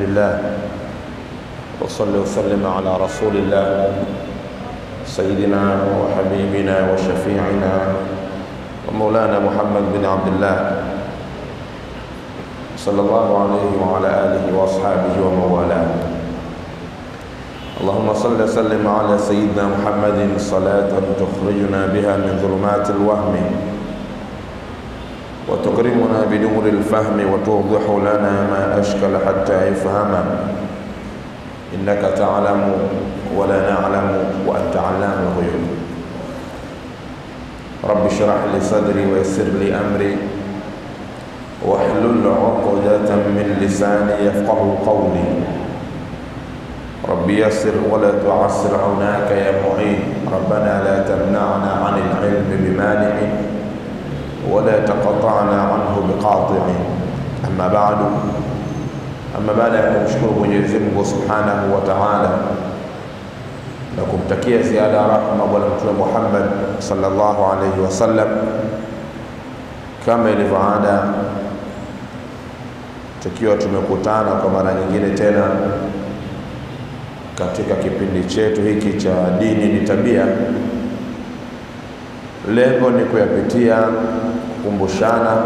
لله. وصل وسلم على رسول الله سيدنا وحبيبنا وشفيعنا ومولانا محمد بن عبد الله صلى الله عليه وعلى آله وأصحابه ومن والاه اللهم صل وسلم على سيدنا محمد صلاة تخرجنا بها من ظلمات الوهم. وتكرمنا بنور الفهم وتوضح لنا ما أشكل حتى يفهم. إنك تعلم ولا نعلم وأنت علام الغيوب. رب اشرح لي صدري ويسر لي أمري. واحلل عقدة من لساني يفقه قولي. رب يسر ولا تعسر عوناك يا معين. ربنا لا تمنعنا عن العلم بمانع. ولا تقطعنا عنه بقاطع أما بعد أما baada ya kumshukuru Mwenyezi Mungu Subhanahu wa Ta'ala na kumtakia ziada rahma Bwana Mtume Muhammad sallallahu alaihi wasallam, kama ilivyo ada, tukiwa tumekutana kwa mara nyingine tena katika kipindi chetu hiki cha dini ni tabia. Lengo ni kuyapitia, kukumbushana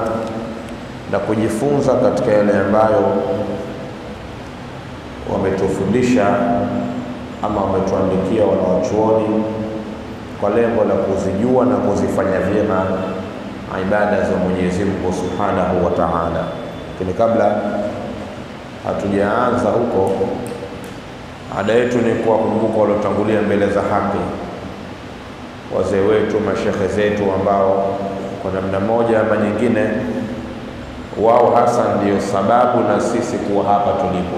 na kujifunza katika yale ambayo wametufundisha ama wametuandikia wanawachuoni kwa lengo la kuzijua na kuzifanya vyema ibada za Mwenyezi Mungu Subhanahu wa Ta'ala. Lakini kabla hatujaanza huko, ada yetu ni kuwakumbuka waliotangulia mbele za haki, wazee wetu, mashehe zetu ambao kwa namna moja ama nyingine wao hasa ndiyo sababu na sisi kuwa hapa tulipo.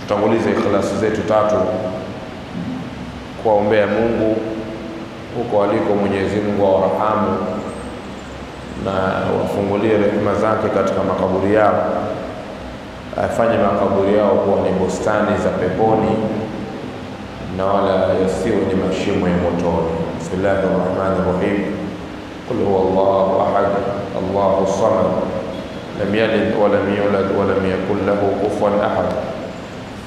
Tutangulize ikhlasi zetu tatu. Kuwaombea Mungu huko aliko Mwenyezi Mungu awarahamu na wafungulie rehema zake katika makaburi yao, afanye makaburi yao kuwa ni bustani za peponi na wala yasiwe ni mashimo ya motoni. Bismillahi rahmani rahim Qul huwa Allahu ahad Allahu samad lam yalid walam yulad walam yakul lahu kufuwan ahad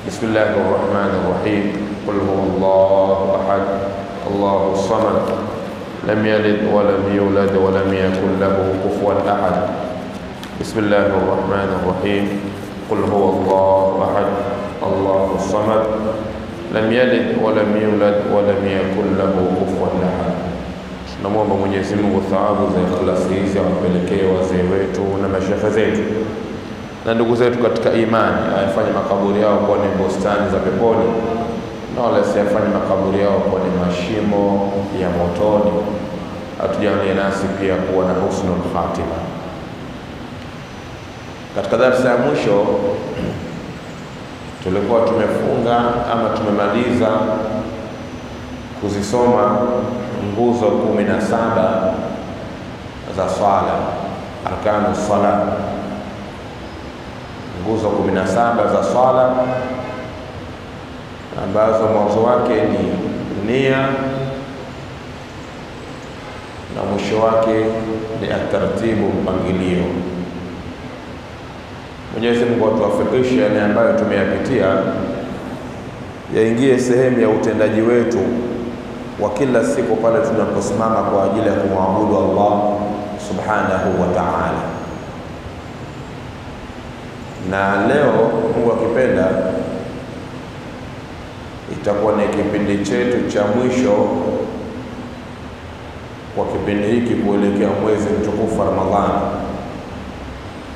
Bismillahi rahmani rahim Qul huwa Allahu ahad Allahu samad lam yalid walam yulad walam yakul lahu kufuwan ahad Bismillahi rahmani rahim Qul huwa Allahu ahad Allahu samad lam yalid walam yulad walam yakul lahu kufuwan ahad Tunamwomba Mwenyezi Mungu thawabu za ikhlasi hizi awapelekee wazee wetu na mashehe zetu na ndugu zetu katika imani, ayafanye makaburi yao kuwa ni bustani za peponi na wala asiyafanye makaburi yao kuwa ni mashimo ya motoni. Atujalie nasi pia kuwa na husnul khatima. Katika darsa ya mwisho tulikuwa tumefunga ama tumemaliza kuzisoma nguzo kumi na saba za swala, arkanu sala, nguzo kumi na saba za swala ambazo mwanzo wake ni nia na mwisho wake ni ataratibu, mpangilio. Mwenyezi Mungu atuwafikishe yale ambayo tumeyapitia yaingie sehemu ya utendaji wetu wa kila siku pale tunaposimama kwa ajili ya kumwabudu Allah subhanahu wa ta'ala. Na leo Mungu akipenda, itakuwa ni kipindi chetu cha mwisho kwa kipindi hiki kuelekea mwezi mtukufu Ramadhani,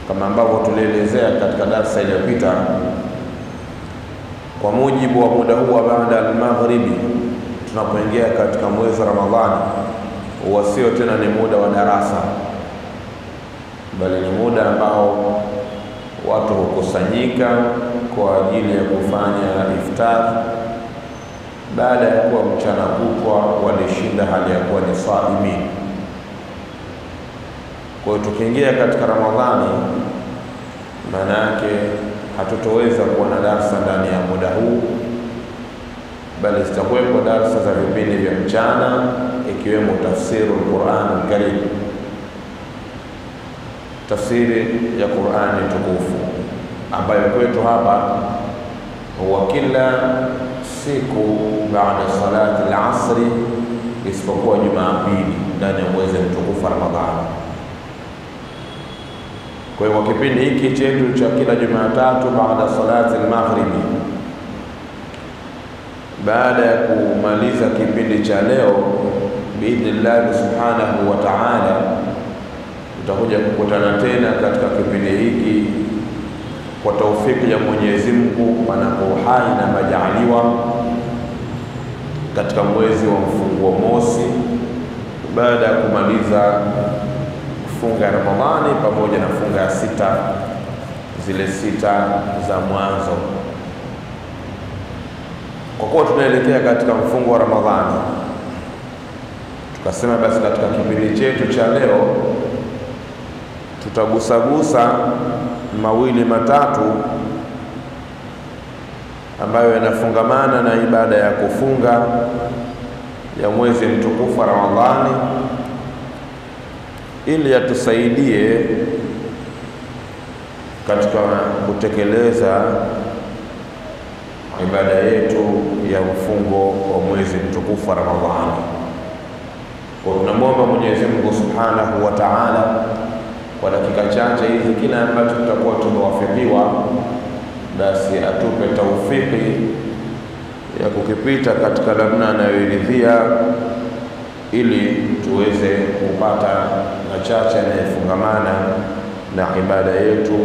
kama ambavyo tulielezea katika darsa iliyopita. Kwa mujibu wa muda huu wa baada ya maghribi, tunapoingia katika mwezi Ramadhani huwa sio tena ni muda wa darasa, bali ni muda ambao watu hukusanyika kwa ajili ya kufanya iftar baada ya kuwa mchana kutwa walishinda hali ya kuwa ni saimin. Kwa hiyo tukiingia katika Ramadhani, maana yake hatutoweza kuwa na darsa ndani ya muda huu bali zitakuwepo darsa za vipindi vya mchana ikiwemo tafsiru lqurani lkarim, tafsiri ya Qurani tukufu. ambayo kwetu hapa huwa kila siku baada salati al-asri isipokuwa Jumapili ndani ya mwezi mtukufu Ramadhani. Kwa hiyo kipindi hiki chetu cha kila Jumatatu baada salati al-maghribi, baada ya kumaliza kipindi cha leo biidhnillahi subhanahu wa ta'ala, tutakuja kukutana tena katika kipindi hiki kwa taufiki ya Mwenyezi Mungu, panapo uhai na majaliwa, katika mwezi wa mfunguo mosi, baada ya kumaliza funga ya Ramadhani pamoja na funga ya sita, zile sita za mwanzo. Kwa kuwa tunaelekea katika mfungo wa Ramadhani, tukasema basi katika kipindi chetu cha leo tutagusagusa mawili matatu ambayo yanafungamana na ibada ya kufunga ya mwezi mtukufu wa Ramadhani ili atusaidie katika kutekeleza ibada yetu ya mfungo wa mwezi mtukufu wa Ramadhani. Kwa tunamwomba Mwenyezi Mungu Subhanahu wa Ta'ala kwa dakika chache hizi, kila ambacho tutakuwa tumewafikiwa, basi atupe taufiki ya kukipita katika namna anayoiridhia, ili tuweze kupata machache yanayofungamana na ibada yetu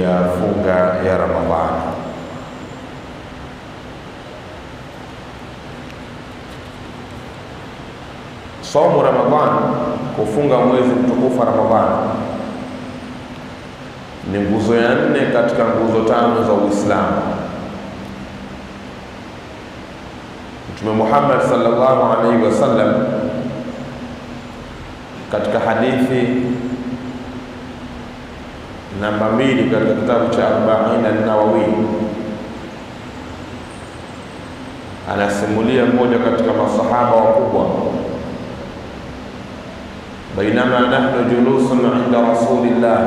ya funga ya Ramadhani. Saumu Ramadhani, kufunga mwezi mtukufu Ramadhani ni nguzo ya nne katika nguzo tano za Uislamu. Mtume Muhammad sallallahu alaihi wasallam katika hadithi namba mbili katika kitabu cha Arbain an-Nawawi anasimulia mmoja katika masahaba wakubwa. Bainama nahnu julusun inda rasulillah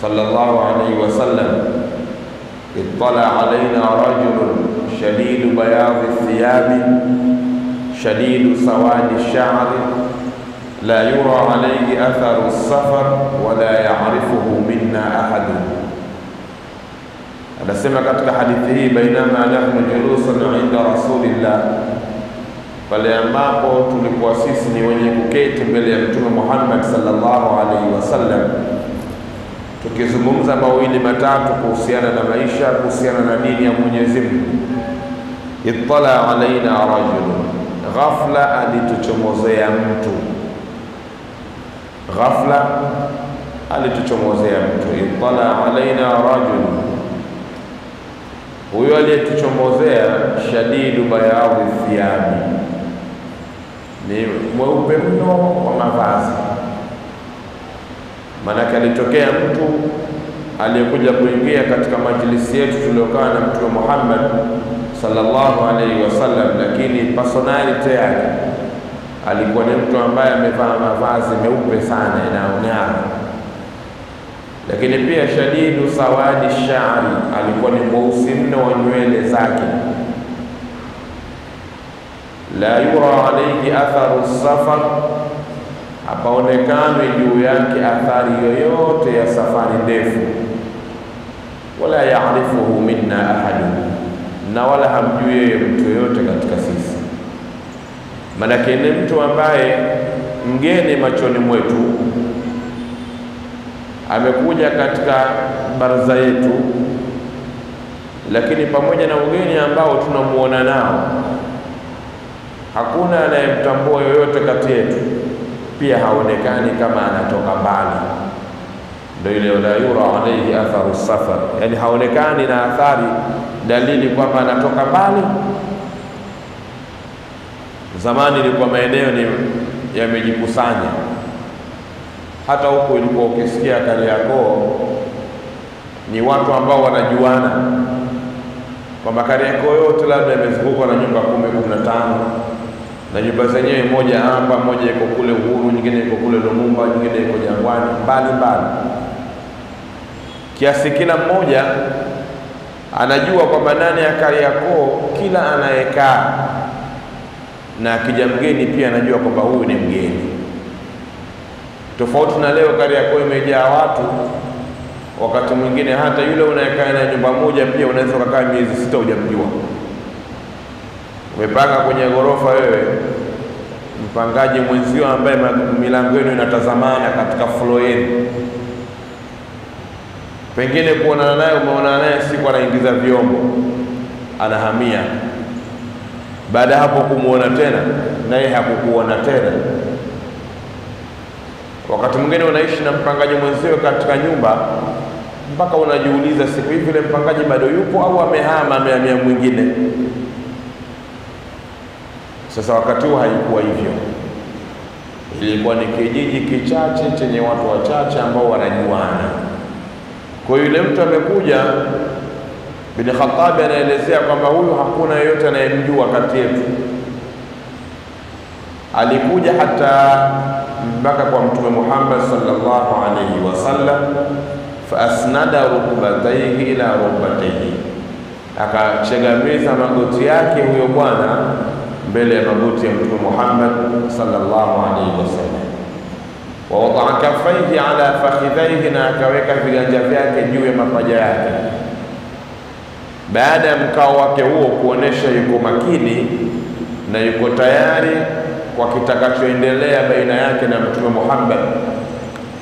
sallallahu alayhi wasallam ittala alayna rajulun shadidu bayadhi thiyabi shadidu sawadi sha'ri la yura alayhi atharu safar wala ya'rifuhu minna ahadun anasema katika hadithi hii bainama nahnu julusun inda rasulillah pale ambapo tulikuwa sisi ni wenye kuketi mbele ya Mtume Muhammad sallallahu alaihi wasallam, tukizungumza mawili matatu kuhusiana na maisha, kuhusiana na dini ya Mwenyezi Mungu. Ittala alaina rajulun, ghafla alituchomozea mtu, ghafla alituchomozea mtu. itala alaina rajul, huyo aliyetuchomozea shadidu bayadhi thiyabi ni mweupe mno wa mavazi. Maanake alitokea mtu aliyekuja kuingia katika majlisi yetu tuliokaa na Mtume Muhammad sallallahu alaihi wasallam, lakini personality yake alikuwa ni mtu ambaye amevaa mavazi meupe sana yanayong'ara, lakini pia shadidu sawadi shari, alikuwa ni mweusi mno wa nywele zake la yura alayhi atharu safar, hapaonekani juu yake athari yoyote ya safari ndefu. Wala yaarifuhu minna ahadu, na wala hamjui yeye mtu yoyote katika sisi. Manake ni mtu ambaye mgeni machoni mwetu, amekuja katika baraza yetu, lakini pamoja na ugeni ambao tunamuona nao hakuna anayemtambua yoyote kati yetu, pia haonekani kama anatoka mbali. Ndio ile la yura alayhi atharu safar, yani haonekani na athari, dalili kwamba anatoka mbali. Zamani ilikuwa maeneo ni yamejikusanya, hata huku ilikuwa ukisikia Kariakoo ni watu ambao wanajuana kwamba Kariakoo yote labda imezungukwa na nyumba kumi kumi na tano na nyumba zenyewe moja hapa, moja iko kule Uhuru, nyingine iko kule Lumumba, nyingine iko Jangwani, mbali mbali. kiasi kila mmoja anajua kwamba ndani ya Kariakoo kila anayekaa na akija mgeni pia anajua kwamba huyu ni mgeni, tofauti na leo Kariakoo imejaa watu. Wakati mwingine hata yule unayekaa na nyumba moja pia unaweza ukakaa miezi sita hujamjua. Umepanga kwenye ghorofa wewe, mpangaji mwenzio ambaye milango yenu inatazamana katika floor yenu pengine kuonana naye, umeonana naye siku anaingiza vyombo, anahamia. Baada ya hapo kumwona tena, naye hakukuona tena. Wakati mwingine unaishi na mpangaji mwenzio katika nyumba, mpaka unajiuliza siku hivi ile mpangaji bado yupo au amehama, amehamia mwingine. Sasa wakati huo haikuwa hivyo, ilikuwa ni kijiji kichache chenye watu wachache ambao wanajuana. Kwa hiyo yule mtu amekuja, bin Khattabi anaelezea kwamba huyu hakuna yeyote anayemjua kati yetu. Alikuja hata mpaka kwa Mtume Muhammad sallallahu alaihi wasallam, fa asnada rukbataihi ila rukbataihi, akachegamiza magoti yake huyo bwana mbele ya magoti ya Mtume Muhammad sallallahu alaihi wasallam wawadaa kafaihi ala fakhidhaihi, na akaweka viganja vyake juu ya mapaja yake. Baada ya mkao wake huo kuonesha yuko makini na yuko tayari kwa kitakachoendelea baina yake na Mtume Muhammad,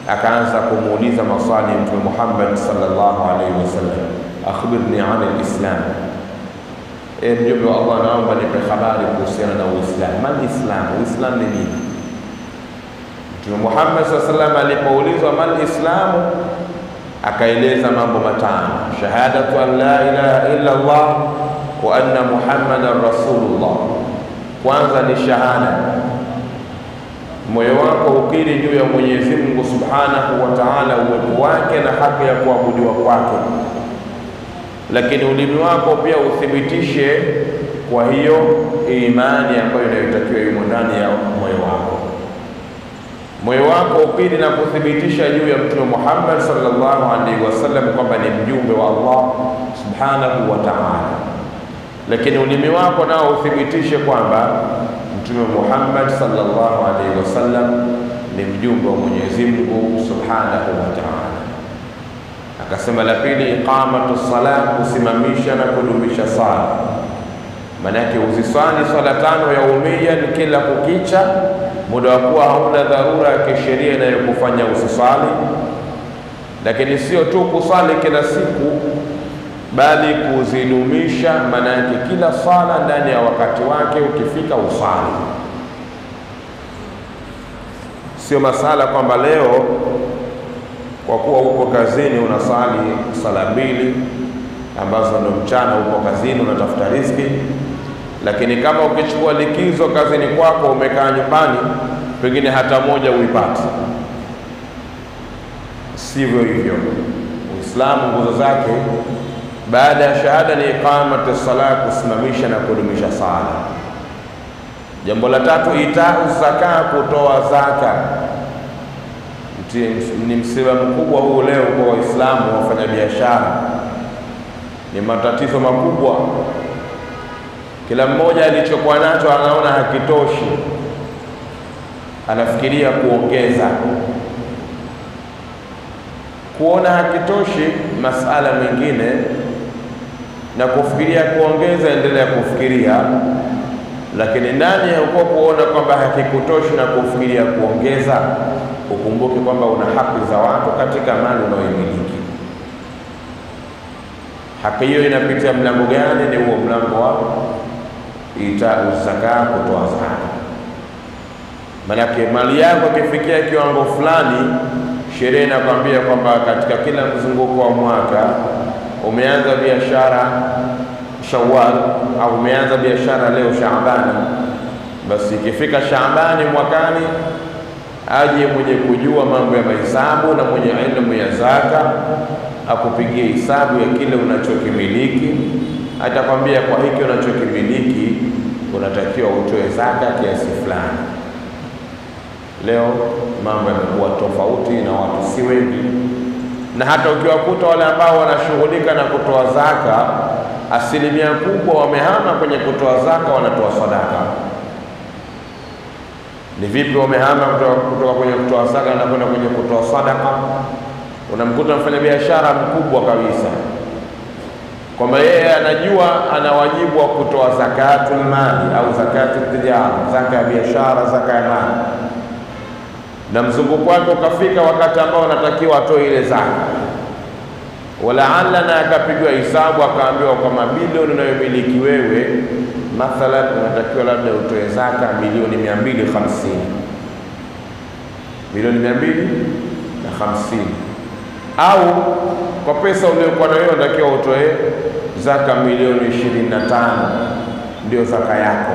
akaanza kumuuliza maswali Mtume Muhammad sallallahu alaihi wasallam, akhbirni an lislam, e mjumbe wa Allah, naomba nipe habari kuhusiana na Uislamu. Mal islam, Uislam ni nini? Mtume Muhammad sallallahu alaihi wasallam alipoulizwa mal islamu, akaeleza mambo matano: shahadatu an la ilaha illa Allah wa anna muhammadan rasulullah. Kwanza ni shahada, moyo wako ukiri juu ya Mwenyezi Mungu subhanahu wa ta'ala, uwepo wake na haki ya kuabudiwa kwake, lakini ulimi wako pia uthibitishe kwa hiyo imani ambayo inayotakiwa yumo ndani ya moyo wako moyo wako ukiri na kuthibitisha juu ya Mtume Muhammad sallallahu alaihi wasallam kwamba ni mjumbe wa Allah subhanahu wa ta'ala, lakini ulimi wako nao uthibitishe kwamba Mtume Muhammad sallallahu alaihi wasallam ni mjumbe wa Mwenyezi Mungu subhanahu wa ta'ala. Akasema la pili, iqamatu salah, kusimamisha na kudumisha sala. Maanake uziswali swala tano ya umia ni kila kukicha muda wa kuwa hauna dharura ya kisheria inayokufanya usiswali, lakini sio tu kusali kila siku, bali kuzidumisha. Maana yake kila sala ndani ya wakati wake, ukifika usali, Sio masala kwamba leo kwa kuwa uko kazini unasali sala mbili ambazo ndo mchana uko kazini unatafuta riziki lakini kama ukichukua likizo kazini kwako, umekaa nyumbani, pengine hata moja uipate. Sivyo hivyo. Uislamu nguzo zake baada ya shahada ni iqamati sala, kusimamisha na kudumisha sala. Jambo la tatu, itau zaka, kutoa zaka. Ni msiba mkubwa huu leo kwa Waislamu wafanyabiashara, ni matatizo makubwa kila mmoja alichokuwa nacho anaona hakitoshi, anafikiria kuongeza. Kuona hakitoshi masala mengine na kufikiria kuongeza, endelea kufikiria, lakini ndani ya uko kuona kwamba hakikutoshi na kufikiria kuongeza, ukumbuke kwamba una haki za watu katika mali unayoimiliki. Haki hiyo inapitia mlango gani? Ni huo mlango wa itau zaka, kutoa zaka. Manake mali yako ikifikia kiwango fulani, sheria inakwambia kwamba katika kila mzunguko wa mwaka umeanza biashara Shawwal au umeanza biashara leo Shaabani, basi ikifika Shaabani mwakani aje mwenye kujua mambo ya mahesabu na mwenye elimu ya zaka akupigie hisabu ya kile unachokimiliki atakwambia kwa hiki unachokimiliki unatakiwa utoe zaka kiasi fulani. Leo mambo yamekuwa tofauti na watu si wengi na hata ukiwakuta wale ambao wanashughulika na kutoa zaka, asilimia kubwa wamehama kwenye kutoa zaka, wanatoa sadaka. Ni vipi wamehama kutoka, kutoka kwenye kutoa zaka na kwenda kwenye kutoa sadaka? Unamkuta mfanyabiashara mkubwa kabisa kwamba yeye anajua ana wajibu wa kutoa zakatul mali au zakatul tijara, zaka ya biashara, zaka ya mali, na mzunguko wake ukafika wakati ambao anatakiwa atoe ile zaka, walaalana akapigiwa hisabu akaambiwa kwa mabilioni unayomiliki wewe, mathalan unatakiwa labda utoe zaka milioni mia mbili hamsini. Milioni mia mbili na hamsini au kwa pesa uliokuwa nayo unatakiwa utoe zaka milioni ishirini na tano ndio zaka yako.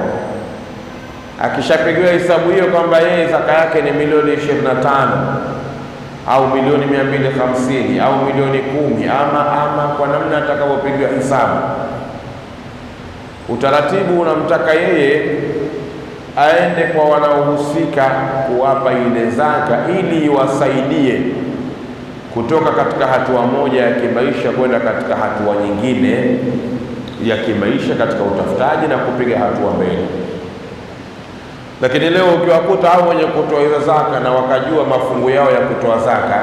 Akishapigiwa hesabu hiyo kwamba yeye zaka yake ni milioni ishirini na tano au milioni mia mbili hamsini au milioni kumi ama ama kwa namna atakavyopigiwa hesabu, utaratibu unamtaka yeye aende kwa wanaohusika kuwapa ile zaka ili iwasaidie kutoka katika hatua moja ya kimaisha kwenda katika hatua nyingine ya kimaisha katika utafutaji na kupiga hatua mbele. Lakini leo ukiwakuta hao wenye kutoa zaka na wakajua mafungu yao ya kutoa zaka,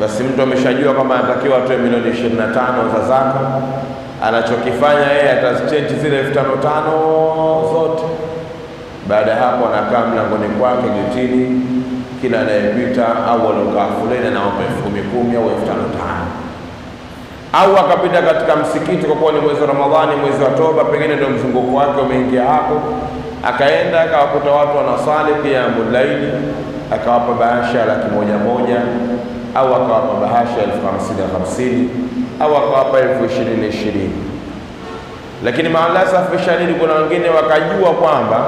basi mtu ameshajua kwamba anatakiwa atoe milioni ishirini na tano za zaka. Anachokifanya yeye atazichenji zile elfu tano tano zote. Baada ya hapo, anakaa mlangoni kwake getini kila anayepita au waliokaa fuleni anaomba elfu kumi au elfu tano tano. Au akapita katika msikiti, kwa kuwa ni mwezi wa Ramadhani, mwezi wa toba, pengine ndio mzunguko wake umeingia hapo, akaenda akawakuta watu wanasali qiyamul laili, akawapa bahasha laki moja moja au akawapa bahasha elfu hamsini hamsini au akawapa elfu ishirini ishirini. Lakini maalasafishanini kuna wengine wakajua kwamba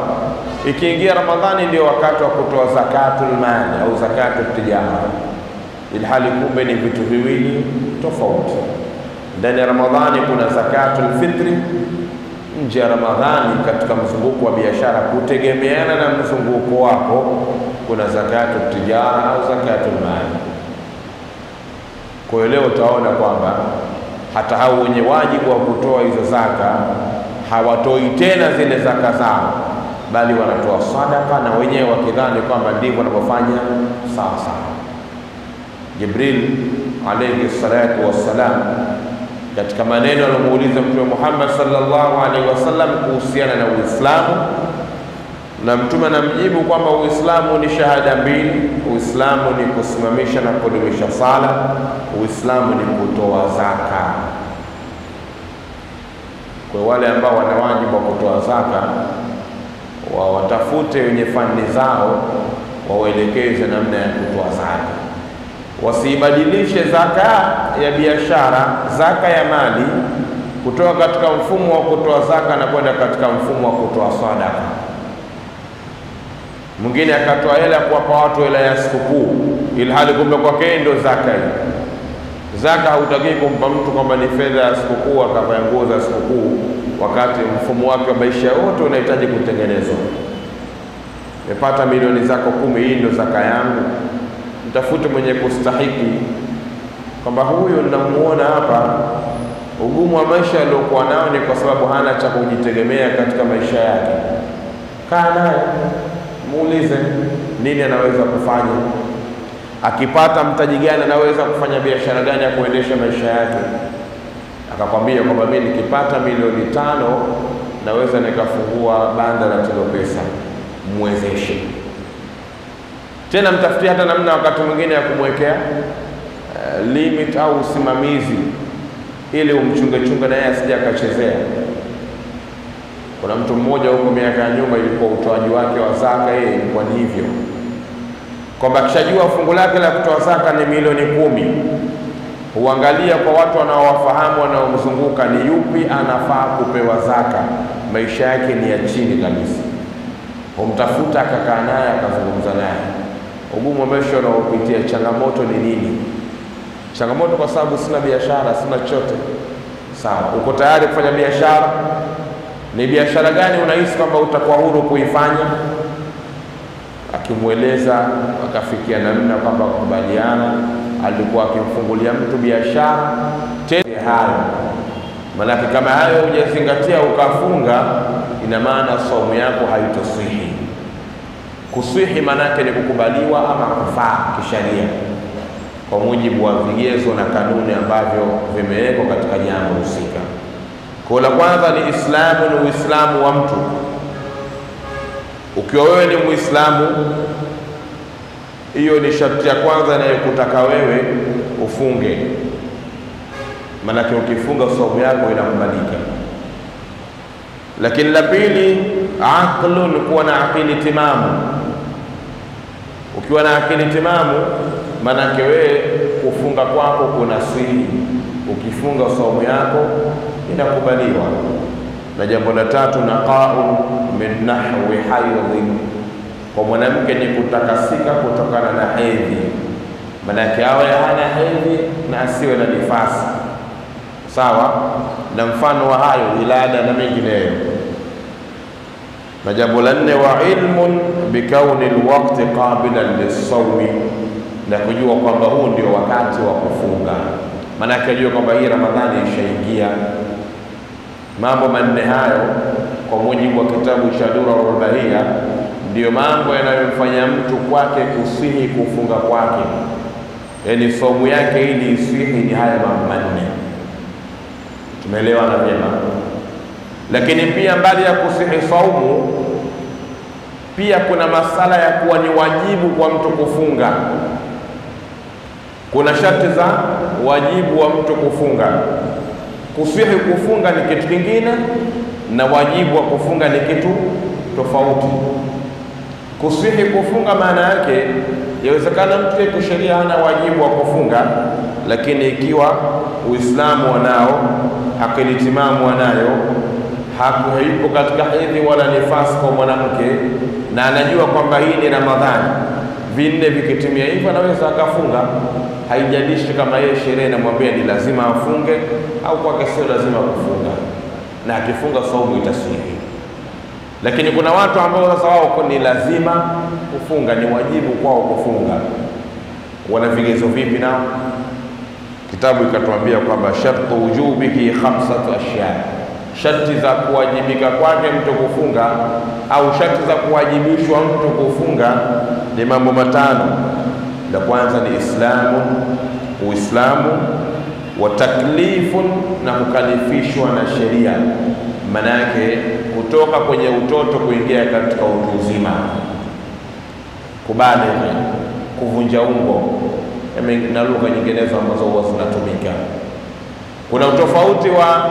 ikiingia Ramadhani ndio wakati wa kutoa zakatul mali au zakatul tijara, ilhali kumbe ni vitu viwili tofauti. Ndani ya Ramadhani kuna zakatul fitri, nje ya Ramadhani katika mzunguko wa biashara, kutegemeana na mzunguko wako, kuna zakatul tijara au zakatul mali. Kwa hiyo leo utaona kwamba hata hao wenye wajibu wa kutoa hizo zaka hawatoi tena zile zaka zao, bali wanatoa sadaka, na wenyewe wakidhani kwamba ndivyo wanavyofanya sawa sawa. Jibril alayhi salatu wassalam, katika maneno aliyomuuliza Mtume Muhammad sallallahu alaihi wasallam kuhusiana na Uislamu, na Mtume anamjibu kwamba Uislamu ni shahada mbili. Uislamu ni kusimamisha na kudumisha sala, Uislamu ni kutoa zaka. Kwa wale ambao wana wajibu wa kutoa zaka, wawatafute wenye fani zao, wawaelekeze namna ya kutoa zaka, wasiibadilishe zaka ya biashara, zaka ya mali, kutoka katika mfumo wa kutoa zaka na kwenda katika mfumo wa kutoa sadaka. Mwingine akatoa hela kuwapa watu hela ya sikukuu, ilhali kumbe kwake ndo zaka hii. Zaka hautakii kumpa mtu kwamba ni fedha ya sikukuu akavaa nguo za sikukuu, wakati mfumo wake wa maisha yote unahitaji kutengenezwa. mepata milioni zako kumi, hii ndio zaka yangu. Mtafute mwenye kustahiki, kwamba huyu ninamuona hapa, ugumu wa maisha aliokuwa nao ni kwa sababu hana cha kujitegemea katika maisha yake. Kaa naye muulize nini anaweza kufanya, akipata mtaji gani anaweza kufanya biashara gani ya kuendesha maisha yake. Akakwambia kwamba mimi nikipata milioni tano naweza nikafungua banda la Tilopesa, mwezeshe. Tena mtafutie hata namna wakati mwingine ya kumwekea uh, limit au usimamizi, ili umchunge chunge naye asije akachezea. Kuna mtu mmoja huko miaka ya nyuma, ilikuwa utoaji wake wa zaka, yeye ilikuwa ni hivyo kwamba akishajua fungu lake la kutoa zaka ni milioni kumi, huangalia kwa watu wanaowafahamu wanaomzunguka, ni yupi anafaa kupewa zaka, maisha yake ni ya chini kabisa, humtafuta akakaa naye akazungumza naye, ugumu wa maisha unaopitia, changamoto ni nini? Changamoto kwa sababu sina biashara, sina chochote. Sawa, uko tayari kufanya biashara? Ni biashara gani unahisi kwamba utakuwa huru kuifanya? Akimweleza akafikia namna kwamba wakubaliana, alikuwa akimfungulia mtu biashara tena hayo. Maanake kama hayo hujazingatia ukafunga, ina maana saumu yako haitosihi. Kusihi maanake ni kukubaliwa ama kufaa kisheria kwa mujibu wa vigezo na kanuni ambavyo vimewekwa katika jambo husika. Kwa la kwanza ni Islamu, ni Uislamu wa mtu. Ukiwa wewe ni Muislamu, hiyo ni sharti ya kwanza inayokutaka wewe ufunge, maanake ukifunga saumu yako inakubalika. Lakini la pili, aqlu, ni kuwa na akili timamu. Ukiwa na akili timamu, maanake wewe kufunga kwako kuna siri, ukifunga saumu yako inakubaliwa. Na jambo la tatu, naqau min nahwi haidhin. Kwa mwanamke ni kutakasika kutokana na hedhi, manake awe hana hedhi na asiwe na nifasi, sawa? Na mfano wa hayo, wilada na mengineyo. Na jambo la nne, wa ilmun bikauni lwakti qabilan lisawmi, na kujua kwamba huu ndio wakati wa kufunga, manake ajue kwamba hii Ramadhani ishaingia. Mambo manne hayo kwa mujibu wa kitabu cha dura rubahia ndiyo mambo yanayomfanya mtu kwake kusihi kufunga kwake, yaani somu yake ili isihi ni haya mambo manne. Tumeelewana vyema? Lakini pia mbali ya kusihi saumu, pia kuna masala ya kuwa ni wajibu kwa mtu kufunga. Kuna sharti za wajibu wa mtu kufunga. Kusihi kufunga ni kitu kingine na wajibu wa kufunga ni kitu tofauti. kuswihi kufunga maana yake, yawezekana mtu yetu sheria hana wajibu wa kufunga, lakini ikiwa Uislamu wanao, akili timamu wanayo, hakuhipo katika hedhi wala nifasi kwa mwanamke, na anajua kwamba hii ni Ramadhani, vinne vikitimia hivyo anaweza akafunga. Haijalishi kama yeye sherehe inamwambia ni lazima afunge au kwake sio lazima kufunga, na akifunga saumu itasihi lakini kuna watu ambao sasa wao ni lazima kufunga, ni wajibu kwao kufunga. Wana vigezo vipi nao? Kitabu ikatuambia kwamba shartu wujubihi khamsatu ashya, sharti za kuwajibika kwake mtu kufunga au sharti za kuwajibishwa mtu kufunga ni mambo matano. La kwanza ni Islamu, Uislamu wa taklifu na kukalifishwa na sheria maana yake kutoka kwenye utoto kuingia katika utu uzima, kubalighi, kuvunja ungo na lugha nyinginezo ambazo huwa zinatumika. Kuna utofauti wa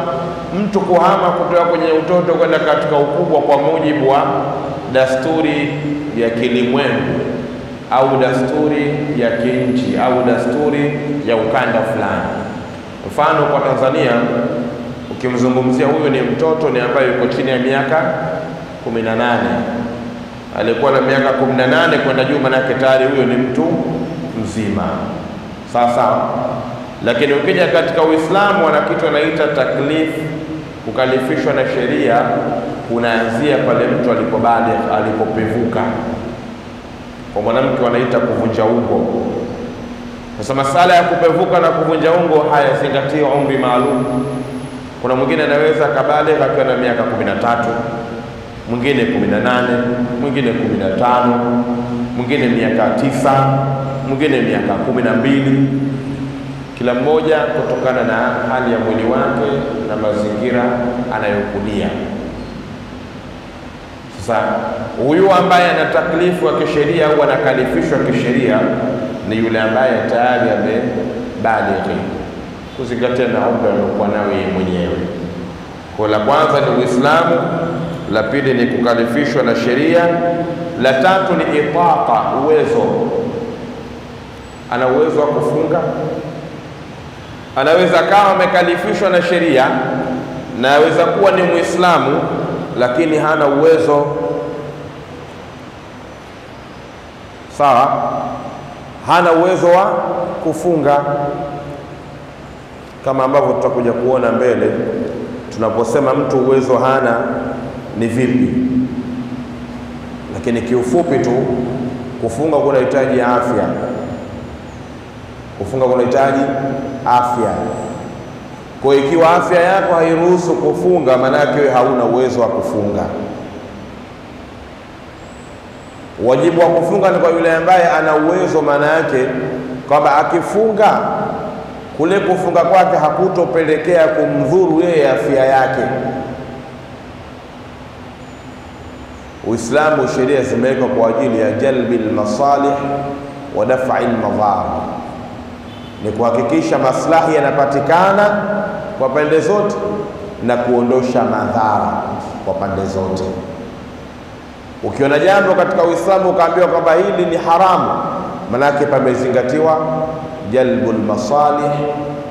mtu kuhama kutoka kwenye utoto kwenda katika ukubwa kwa mujibu wa dasturi ya kilimwengu au dasturi ya kinchi au dasturi ya ukanda fulani. Mfano kwa Tanzania ukimzungumzia huyu ni mtoto ni ambaye yuko chini ya miaka kumi na nane alikuwa na miaka kumi na nane kwenda juu, manake tayari huyo ni mtu mzima, sawa. Lakini ukija katika Uislamu wana kitu wanaita taklif, kukalifishwa na sheria, kunaanzia pale mtu alipobaligh, alipopevuka. Kwa mwanamke wanaita kuvunja ungo. Sasa masala ya kupevuka na kuvunja ungo hayazingatii umri maalum kuna mwingine anaweza akabaligh akiwa na miaka kumi na tatu mwingine kumi na nane mwingine kumi na tano mwingine miaka tisa mwingine miaka kumi na mbili kila mmoja kutokana na hali ya mwili wake na mazingira anayokulia. Sasa huyu ambaye ana taklifu ya kisheria au anakalifishwa kisheria ni yule ambaye tayari amebalighi kuzingatia na umri aliokuwa nayo yeye mwenyewe. Kwa la kwanza ni Uislamu, la pili ni kukalifishwa na sheria, la tatu ni itaqa, uwezo. Ana uwezo wa kufunga, anaweza kawa amekalifishwa na sheria na aweza kuwa ni Muislamu lakini hana uwezo. Sawa, hana uwezo wa kufunga. Kama ambavyo tutakuja kuona mbele tunaposema mtu uwezo hana ni vipi, lakini kiufupi tu kufunga kunahitaji afya. Kufunga kunahitaji afya. Kwa ikiwa afya yako hairuhusu kufunga, maana yake wewe hauna uwezo wa kufunga. Wajibu wa kufunga ni kwa yule ambaye ana uwezo, maana yake kwamba akifunga kule kufunga kwake hakutopelekea kumdhuru yeye afya yake. Uislamu, sheria zimewekwa kwa ajili ya jalbi lmasalih wa dafai lmadhar, ni kuhakikisha maslahi yanapatikana kwa pande zote na kuondosha madhara kwa pande zote. Ukiona jambo katika Uislamu ukaambiwa kwamba hili ni haramu, manake pamezingatiwa jalbu lmasalih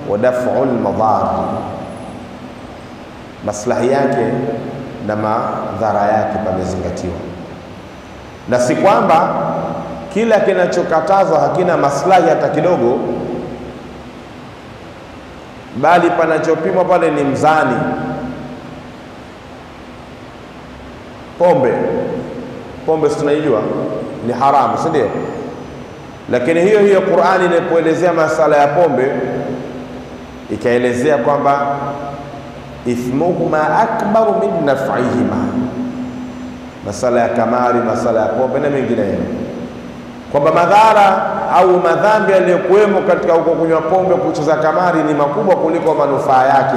wa daf'u lmadhar, maslahi yake na madhara yake pamezingatiwa, na si kwamba kila kinachokatazwa hakina maslahi hata kidogo, bali panachopimwa pale ni mzani. Pombe, pombe tunaijua ni haramu, si ndio? Lakini hiyo hiyo Qur'ani inapoelezea masala ya pombe ikaelezea kwamba ithmuhuma akbaru min naf'ihima, masala ya kamari, masala ya pombe na mengineyo, kwamba madhara au madhambi yaliyokuwemo katika huko kunywa pombe, kucheza kamari ni makubwa kuliko manufaa yake.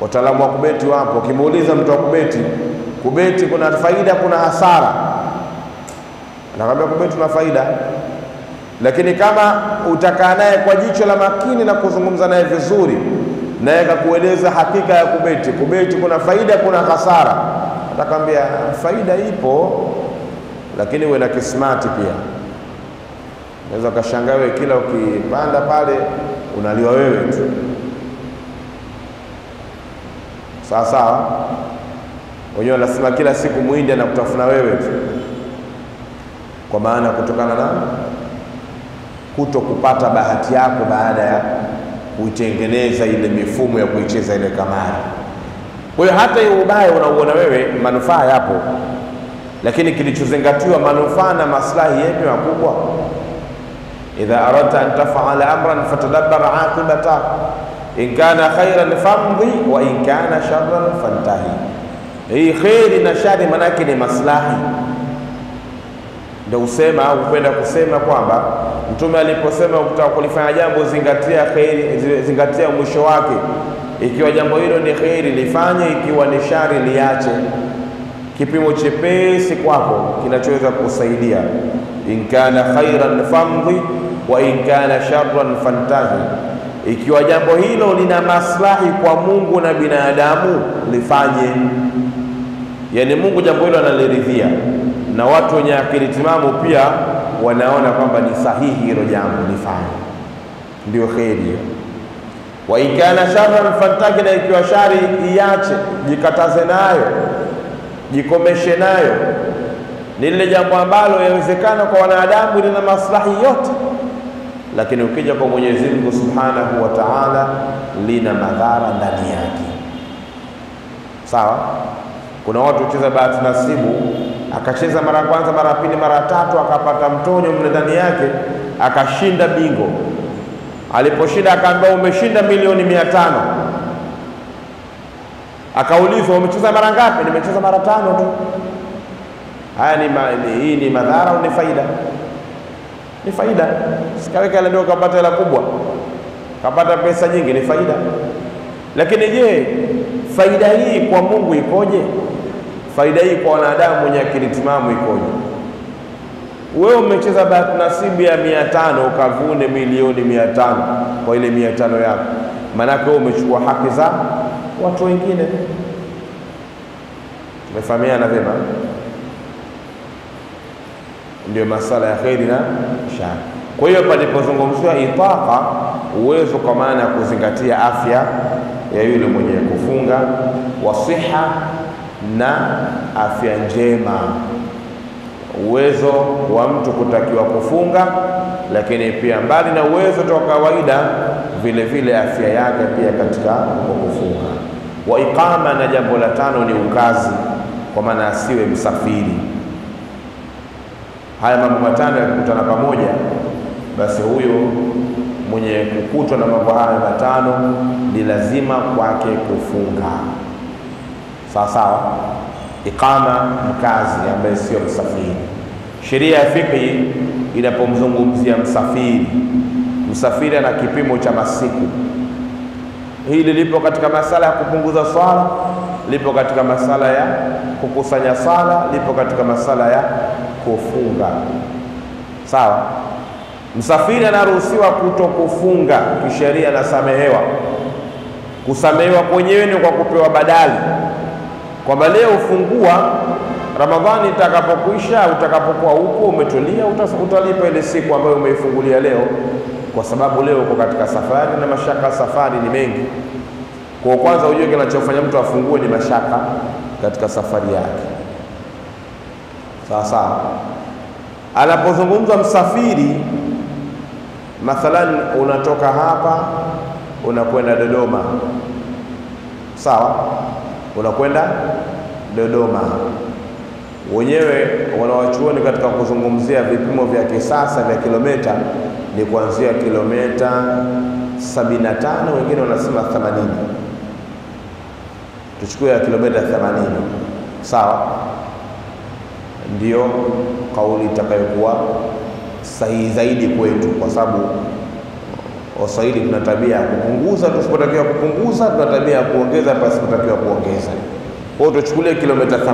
Wataalamu wa kubeti wapo, ukimuuliza mtu wa kubeti, kubeti kuna faida, kuna hasara, anakwambia kubeti kuna faida. Lakini kama utakaa naye kwa jicho la makini na kuzungumza naye vizuri, naye akakueleza hakika ya kubeti, kubeti kuna faida, kuna hasara, atakwambia faida ipo, lakini uwe na kismati pia. Unaweza ukashangaa wewe, kila ukipanda pale unaliwa wewe tu, sawa sawa. Wenyewe wanasema kila siku muhindi anakutafuna wewe tu, kwa maana kutokana na kuto kupata bahati yako baada ya kuitengeneza ile mifumo ya kuicheza ile kamari. Kwa hiyo hata hiyo ubaya unauona wewe, manufaa yapo, lakini kilichozingatiwa manufaa na maslahi yenu makubwa. idha aradta an tafala amran fatadabbar aqibata in kana khairan famdhi wa in kana sharran fantahi. Hii kheri na shari manake ni maslahi ndio usema au kwenda kusema kwamba Mtume aliposema ukitaka kulifanya jambo zingatia kheri, zingatia mwisho wake. Ikiwa jambo hilo ni kheri lifanye, ikiwa ni shari liache. Kipimo chepesi kwako kinachoweza kusaidia, in kana khairan famdhi wa in kana sharran fantahi. Ikiwa jambo hilo lina maslahi kwa Mungu na binadamu lifanye, yani Mungu jambo hilo analiridhia na watu wenye akili timamu pia wanaona kwamba ni sahihi hilo jambo lifanye, ndio kheri. Wa in kana sharran fantaki, na ikiwa shari iache, jikataze nayo, jikomeshe nayo. Ni lile jambo ambalo yawezekana kwa wanadamu lina maslahi yote, lakini ukija kwa Mwenyezi Mungu Subhanahu wa Ta'ala lina madhara ndani yake. Sawa, kuna watu hucheza bahati nasibu akacheza mara kwanza, mara pili, mara tatu, akapata mtonyo mle ndani yake, akashinda bingo. Aliposhinda akaambiwa umeshinda milioni mia tano. Akaulizwa umecheza mara ngapi? Nimecheza mara tano tu. Haya ni ma, ni, hii ni madhara au ni faida? Ni faida. Sikaweka ile ndio kapata hela kubwa, kapata pesa nyingi, ni faida. Lakini je, faida hii kwa Mungu ikoje? faida hii kwa wanadamu mwenye akili timamu ikoje? Wewe umecheza bahati nasibu ya mia tano ukavune milioni mia tano kwa ile mia tano yako, maanake wewe umechukua haki za watu wengine. Tumefahamiana vyema? Ndio masala ya kheri na shari. Kwa hiyo palipozungumziwa itaqa, uwezo kwa maana ya kuzingatia afya ya yule mwenye kufunga, wasiha na afya njema, uwezo wa mtu kutakiwa kufunga, lakini pia mbali na uwezo toka kawaida, vile vile afya yake pia katika kufunga. Wa iqama, na jambo la tano ni ukazi, kwa maana asiwe msafiri. Haya mambo matano yakikutana pamoja, basi huyo mwenye kukutwa na mambo haya matano ni lazima kwake kufunga sawa sawa. Iqama, mkazi ambaye sio msafiri. Sheria ya fiqhi inapomzungumzia msafiri, msafiri ana kipimo cha masiku. Hili lipo katika masala ya kupunguza swala, lipo katika masala ya kukusanya sala, lipo katika masala ya kufunga. Sawa. Msafiri anaruhusiwa kuto kufunga kisheria, anasamehewa. Kusamehewa kwenyewe ni kwa kupewa badali, kwamba leo ufungua Ramadhani itakapokuisha utakapokuwa huko umetulia, utalipa ile siku ambayo umeifungulia leo, kwa sababu leo uko katika safari na mashaka ya safari ni mengi. Kwa kwanza ujue kinachofanya mtu afungue ni mashaka katika safari yake, sawa sawa. Anapozungumzwa msafiri, mathalan unatoka hapa unakwenda Dodoma, sawa, unakwenda Dodoma wenyewe wanawachuoni katika kuzungumzia vipimo vya kisasa vya kilomita ni kuanzia kilomita 75, wengine wanasema 80. Tuchukue ya kilomita 80, sawa, ndio kauli itakayokuwa sahihi zaidi kwetu, kwa sababu Waswahili tuna tabia ya kupunguza tusipotakiwa kupunguza, tuna tabia ya kuongeza pasipotakiwa kuongeza. Kwa hiyo tuchukulie kilomita 80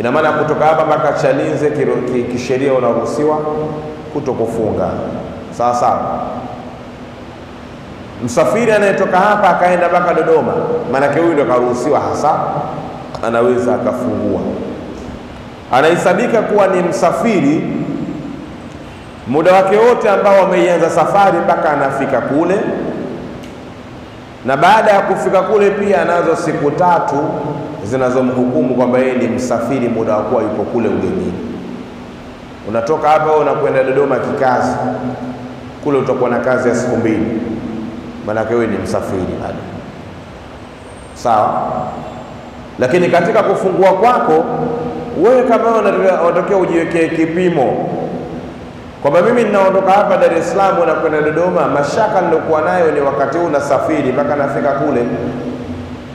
ina maana kutoka hapa mpaka Chalinze kisheria unaruhusiwa kuto kufunga sawa sawa. Msafiri anayetoka hapa akaenda mpaka Dodoma, maanake huyu ndo karuhusiwa hasa, anaweza akafungua. Anahesabika kuwa ni msafiri muda wake wote ambao ameianza safari mpaka anafika kule, na baada ya kufika kule pia anazo siku tatu zinazomhukumu kwamba yeye ni msafiri muda wa kuwa kule ugenini. Unatoka hapa unakwenda Dodoma kikazi, kule utakuwa na kazi ya siku mbili, maanake wewe ni msafiri bado, sawa. Lakini katika kufungua kwako wewe, kama unatokea ujiwekee kipimo. Kwamba mimi ninaondoka hapa Dar es Salaam nakwenda Dodoma, mashaka nilokuwa nayo ni wakati huu nasafiri mpaka nafika kule.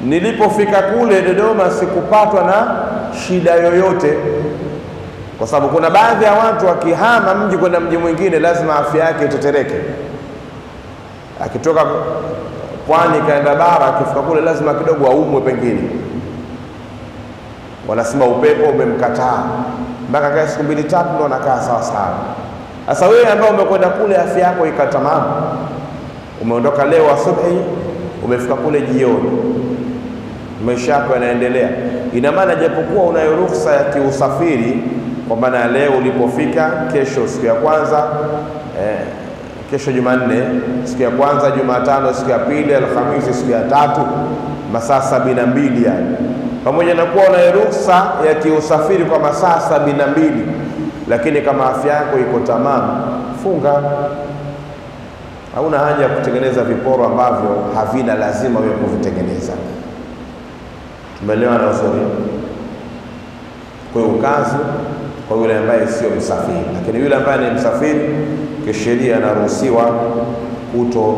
Nilipofika kule Dodoma sikupatwa na shida yoyote, kwa sababu kuna baadhi ya watu akihama mji kwenda mji mwingine lazima afya yake itetereke. Akitoka pwani kaenda bara, akifika kule lazima kidogo aumwe, pengine wanasema upepo umemkataa, mpaka kaa siku mbili tatu ndo anakaa sawa sawa. Sasa wewe ambao umekwenda kule afya yako ikatamamu, umeondoka leo asubuhi, umefika kule jioni maisha yako yanaendelea. Ina maana japokuwa unayo ruhusa ya kiusafiri, kwa maana leo ulipofika, kesho siku ya kwanza eh, kesho Jumanne siku ya kwanza, Jumatano siku ya pili, Alhamisi siku ya tatu, masaa sabini na mbili yani, pamoja na kuwa una ruhusa ya kiusafiri kwa masaa sabini na mbili, lakini kama afya yako iko tamamu, funga. Hauna haja ya kutengeneza viporo ambavyo havina lazima wewe kuvitengeneza. Tumeelewana uzuri? Kwa hiyo ukazi kwa yule ambaye sio msafiri, lakini yule ambaye ni msafiri kisheria anaruhusiwa kuto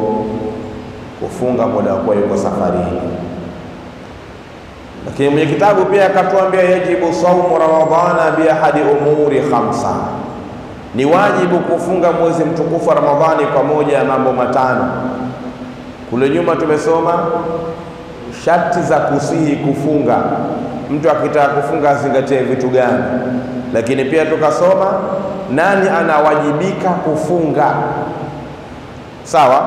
kufunga muda wa kuwa yuko safarini. Lakini mwenye kitabu pia akatuambia, yajibu saumu ramadhana bi ahadi umuri khamsa, ni wajibu kufunga mwezi mtukufu wa Ramadhani kwa moja ya mambo matano. Kule nyuma tumesoma sharti za kusihi kufunga, mtu akitaka kufunga azingatie vitu gani, lakini pia tukasoma nani anawajibika kufunga. Sawa,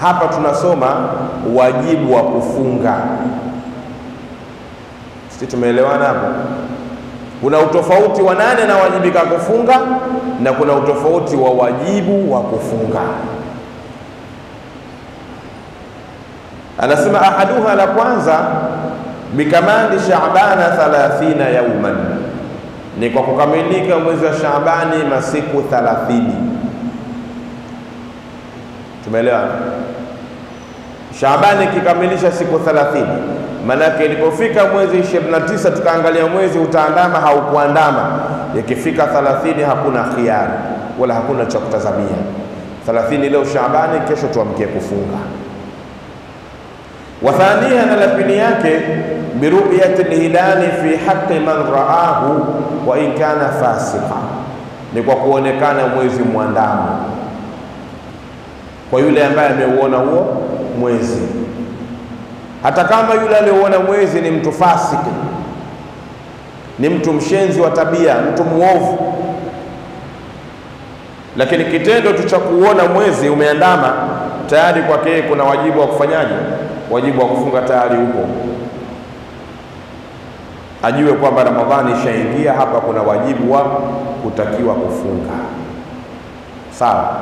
hapa tunasoma wajibu wa kufunga. Sisi tumeelewana hapo? Kuna utofauti wa nani anawajibika kufunga na kuna utofauti wa wajibu wa kufunga. Anasema ahaduha, la kwanza bikamali shabana thalathina yauman, ni kwa kukamilika mwezi wa Shaabani masiku thalathini. Tumeelewa? Shaabani ikikamilisha siku thalathini, maanake ilipofika mwezi 29 tukaangalia mwezi utaandama haukuandama, ikifika 30 hakuna khiari wala hakuna cha kutazamia. 30 leo Shaabani, kesho tuamkie kufunga. Wa thaniha, na la pili yake biruyati lhilali fi haqi man raahu wa in kana fasika, ni kwa kuonekana mwezi mwandamo. Kwa yule ambaye ameuona huo mwezi, hata kama yule aliyeuona mwezi ni mtu fasiki, ni mtu mshenzi wa tabia, mtu muovu, lakini kitendo tu cha kuona mwezi umeandama tayari, kwake kuna wajibu wa kufanyaje? Wajibu wa kufunga tayari upo, ajue kwamba Ramadhani ishaingia, hapa kuna wajibu wa kutakiwa kufunga. Sawa.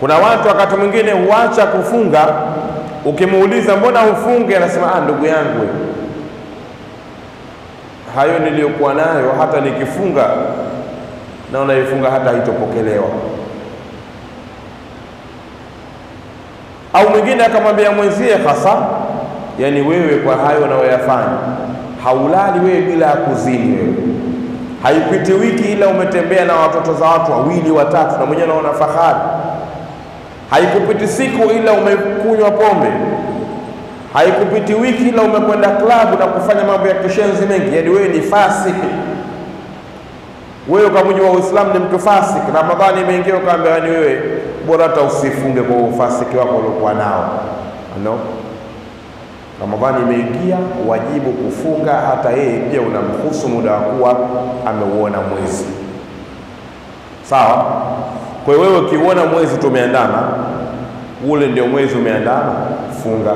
Kuna watu wakati mwingine huacha kufunga, ukimuuliza mbona hufunge, anasema ah, ndugu yangu, hayo niliyokuwa nayo, hata nikifunga naona ifunga hata haitopokelewa. Au mwingine akamwambia mwenzie hasa, yani wewe kwa hayo unayoyafanya haulali wewe bila ya kuzini wewe. Haipiti wiki ila umetembea na watoto za watu wawili watatu, na mwenyewe naona fahari. Haikupiti siku ila umekunywa pombe, haikupiti wiki ila umekwenda klabu na kufanya mambo ya kishenzi mengi. Yani wewe ni fasiki, wewe ukamjua Uislamu ni mtu fasiki. Ramadhani imeingia ukaambia, yani wewe bora hata usifunge kwa ufasiki wako uliokuwa nao no? Ramadhani imeingia, wajibu kufunga, hata yeye pia unamhusu muda wa kuwa ameuona mwezi, sawa. Kwa hiyo wewe ukiuona mwezi tumeandama, ule ndio mwezi umeandama, funga.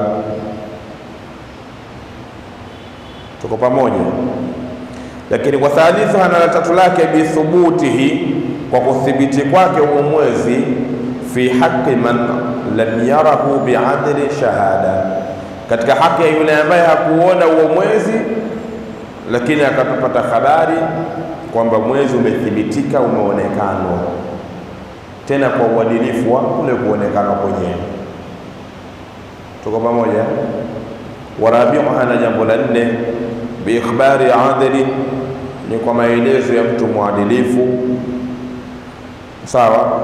Tuko pamoja? Lakini kwa thalitha na la tatu lake, bithubutihi, kwa kuthibiti kwake huo mwezi, fi haqi man lam yarahu biadli shahada, katika haki ya yule ambaye hakuona huo mwezi, lakini akapata habari kwamba mwezi umethibitika, umeonekanwa tena kwa uadilifu wa kule kuonekana kwenyewe. Tuko pamoja? Warabiuha, na jambo la nne, biikhbari adili, ni kwa maelezo ya mtu mwadilifu, sawa.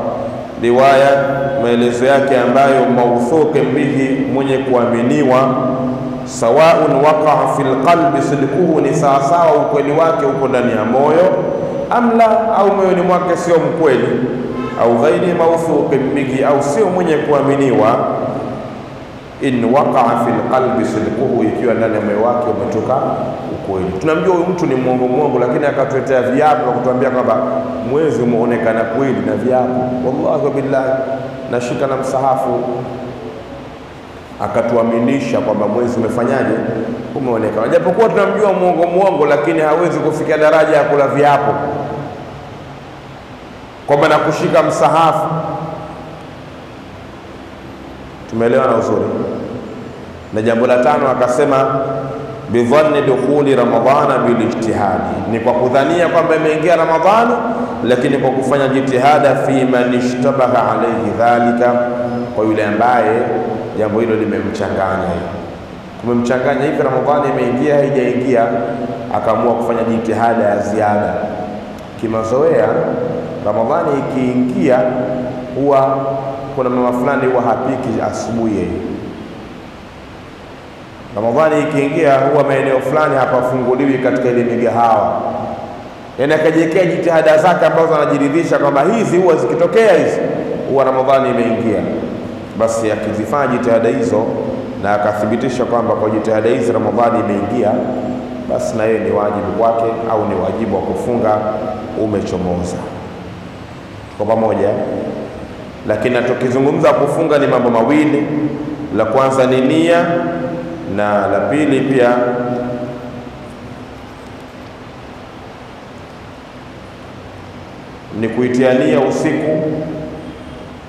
Riwaya, maelezo yake ambayo mauthuqin bihi, mwenye kuaminiwa, sawaun waqaa fi lqalbi sidquhu, ni sawasawa ukweli wake uko ndani ya moyo, amla, au moyoni mwake sio mkweli au ghairi mauthuqin bihi, au sio mwenye kuaminiwa. In waqaa fil qalbi sidquhu, ikiwa ndani ya moyo wake umetoka ukweli. Tunamjua huyu mtu ni mwongo mwongo, lakini akatuletea viapo kutuambia kwamba mwezi umeonekana kweli na viapo. Wallahi wabillahi, nashika na msahafu akatuaminisha kwamba mwezi umefanyaje, umeonekana, japokuwa tunamjua mwongo mwongo, lakini hawezi kufikia daraja ya kula viapo kwamba na kushika msahafu. Tumeelewa na uzuri. Na jambo la tano akasema, bidhanni dukhuli ramadhana bilijtihadi, ni kwa kudhania kwamba imeingia Ramadhani, lakini kwa kufanya jitihada, fi man ishtabaha alayhi dhalika, kwa yule ambaye jambo hilo limemchanganya, kumemchanganya hivi, Ramadhani imeingia haijaingia, akaamua kufanya jitihada ya ziada. Kimazoea Ramadhani ikiingia huwa kuna mama fulani huwa hapiki asubuhi yeye. Ramadhani ikiingia huwa maeneo fulani hapafunguliwi katika ile migahawa, yaani akajiwekea jitihada zake ambazo anajiridhisha kwamba hizi huwa zikitokea hizi huwa Ramadhani imeingia. Basi akizifanya jitihada hizo na akathibitisha kwamba kwa jitihada hizi Ramadhani imeingia, basi na yeye ni wajibu kwake au ni wajibu wa kufunga umechomoza kwa pamoja. Lakini tukizungumza kufunga ni mambo mawili, la kwanza ni nia na la pili pia ni kuitiania usiku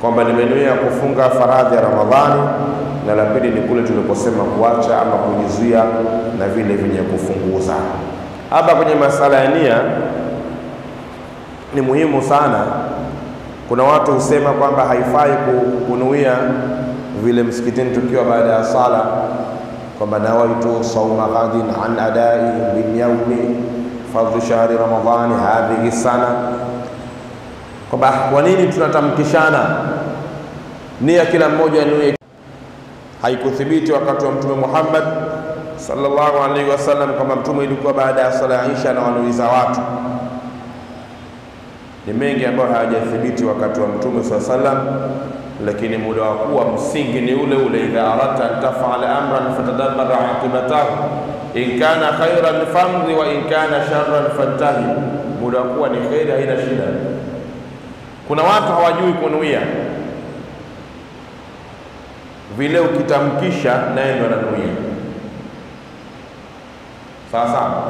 kwamba nimenuia kufunga faradhi ya Ramadhani, na la pili ni kule tuliposema kuacha ama kujizuia na vile vyenye kufunguza. Hapa kwenye masala ya nia ni muhimu sana. Kuna watu husema kwamba haifai kunuia vile msikitini tukiwa baada ya sala kwamba nawaitu sauma ghadin an adai min yaumi fadhu shahri ramadhani hadhihi sana, kwamba kwa nini tunatamkishana? Nia kila mmoja niye Haikuthibiti wakati wa Mtume Muhammad sallallahu alaihi wasallam kwamba mtume ilikuwa baada ya sala ya Isha na wanuiza watu. Ni mengi ambayo hayajathibiti wakati wa Mtume sallallahu alaihi wasallam, lakini muda wa kuwa msingi ni ule ule, idha aradta an tafala amran fatadabbar aqibatahu in kana khairan famdhi wa in kana sharran fantahi. Muda wa kuwa ni kheri, haina shida. Kuna watu hawajui kunuia vile, ukitamkisha naye ndo ananuia sawa.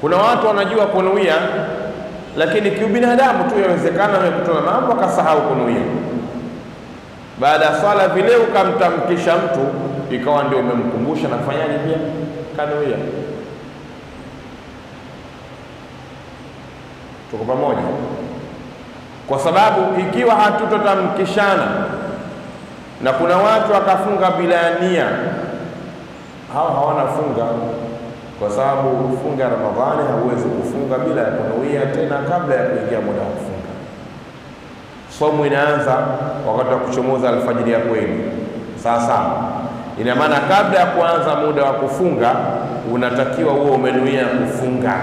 Kuna watu wanajua kunuia, lakini kiubinadamu tu yawezekana amekutana mambo akasahau kunuia. Baada ya swala vile ukamtamkisha mtu, ikawa ndio umemkumbusha nafanyaje pia kanuia. Tuko pamoja? Kwa sababu ikiwa hatutotamkishana na kuna watu wakafunga bila ya nia, hao hawana funga kwa sababu funga Ramadhani hauwezi kufunga bila ya kunuia, tena kabla ya kuingia muda wa kufunga. Somo inaanza wakati wa kuchomoza alfajiri ya kweli, saa saba. Ina maana kabla ya kuanza muda wa kufunga unatakiwa huo umenuia kufunga.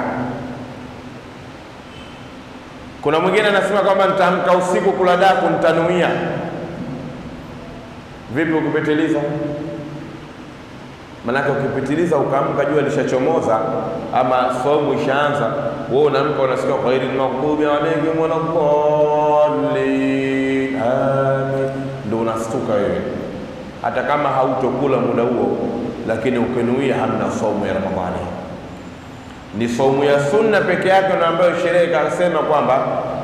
Kuna mwingine anasema kwamba nitaamka usiku kula daku, nitanuia. Vipi ukipitiliza? Manake ukipitiliza ukaamka jua lishachomoza ama somu ishaanza, wewe unaamka unasikia ghairil maghdubi alaihim waladdallin, amin, ndio unastuka wewe, hata kama hautokula muda huo, lakini ukinuia hamna somu ya Ramadhani. Ni somu ya sunna peke yake na ambayo sheria ikasema kwamba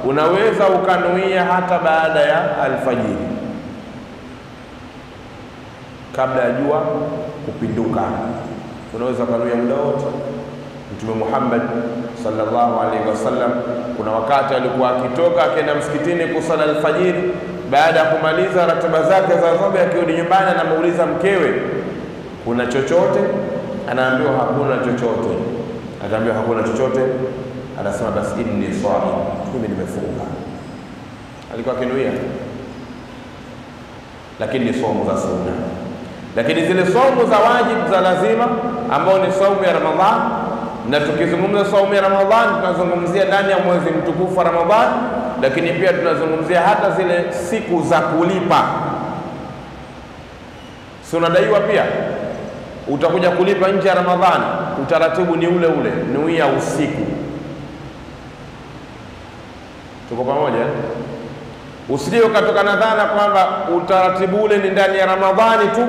unaweza ukanuia hata baada ya alfajiri. Kabla ya jua kupinduka, unaweza ukanuia muda wote. Mtume Muhammad sallallahu alaihi wasallam, kuna wakati alikuwa akitoka akienda msikitini kusala alfajiri. Baada ya kumaliza ratiba zake za zobe, akirudi nyumbani, anamuuliza mkewe, kuna chochote? Anaambiwa hakuna chochote. Ataambiwa hakuna chochote, anasema basi inni saim, mimi nimefunga. Alikuwa akinuia, lakini ni somo za sunna lakini zile saumu za wajibu za lazima ambao ni saumu ya Ramadhan, na tukizungumza saumu ya Ramadhan tunazungumzia ndani ya mwezi mtukufu wa Ramadhan, lakini pia tunazungumzia hata zile siku za kulipa. Si unadaiwa pia, utakuja kulipa nje ya ramadhan utaratibu ni ule ule, nuia usiku. Tuko pamoja? Usije ukatoka na dhana kwamba utaratibu ule ni ndani ya Ramadhani tu.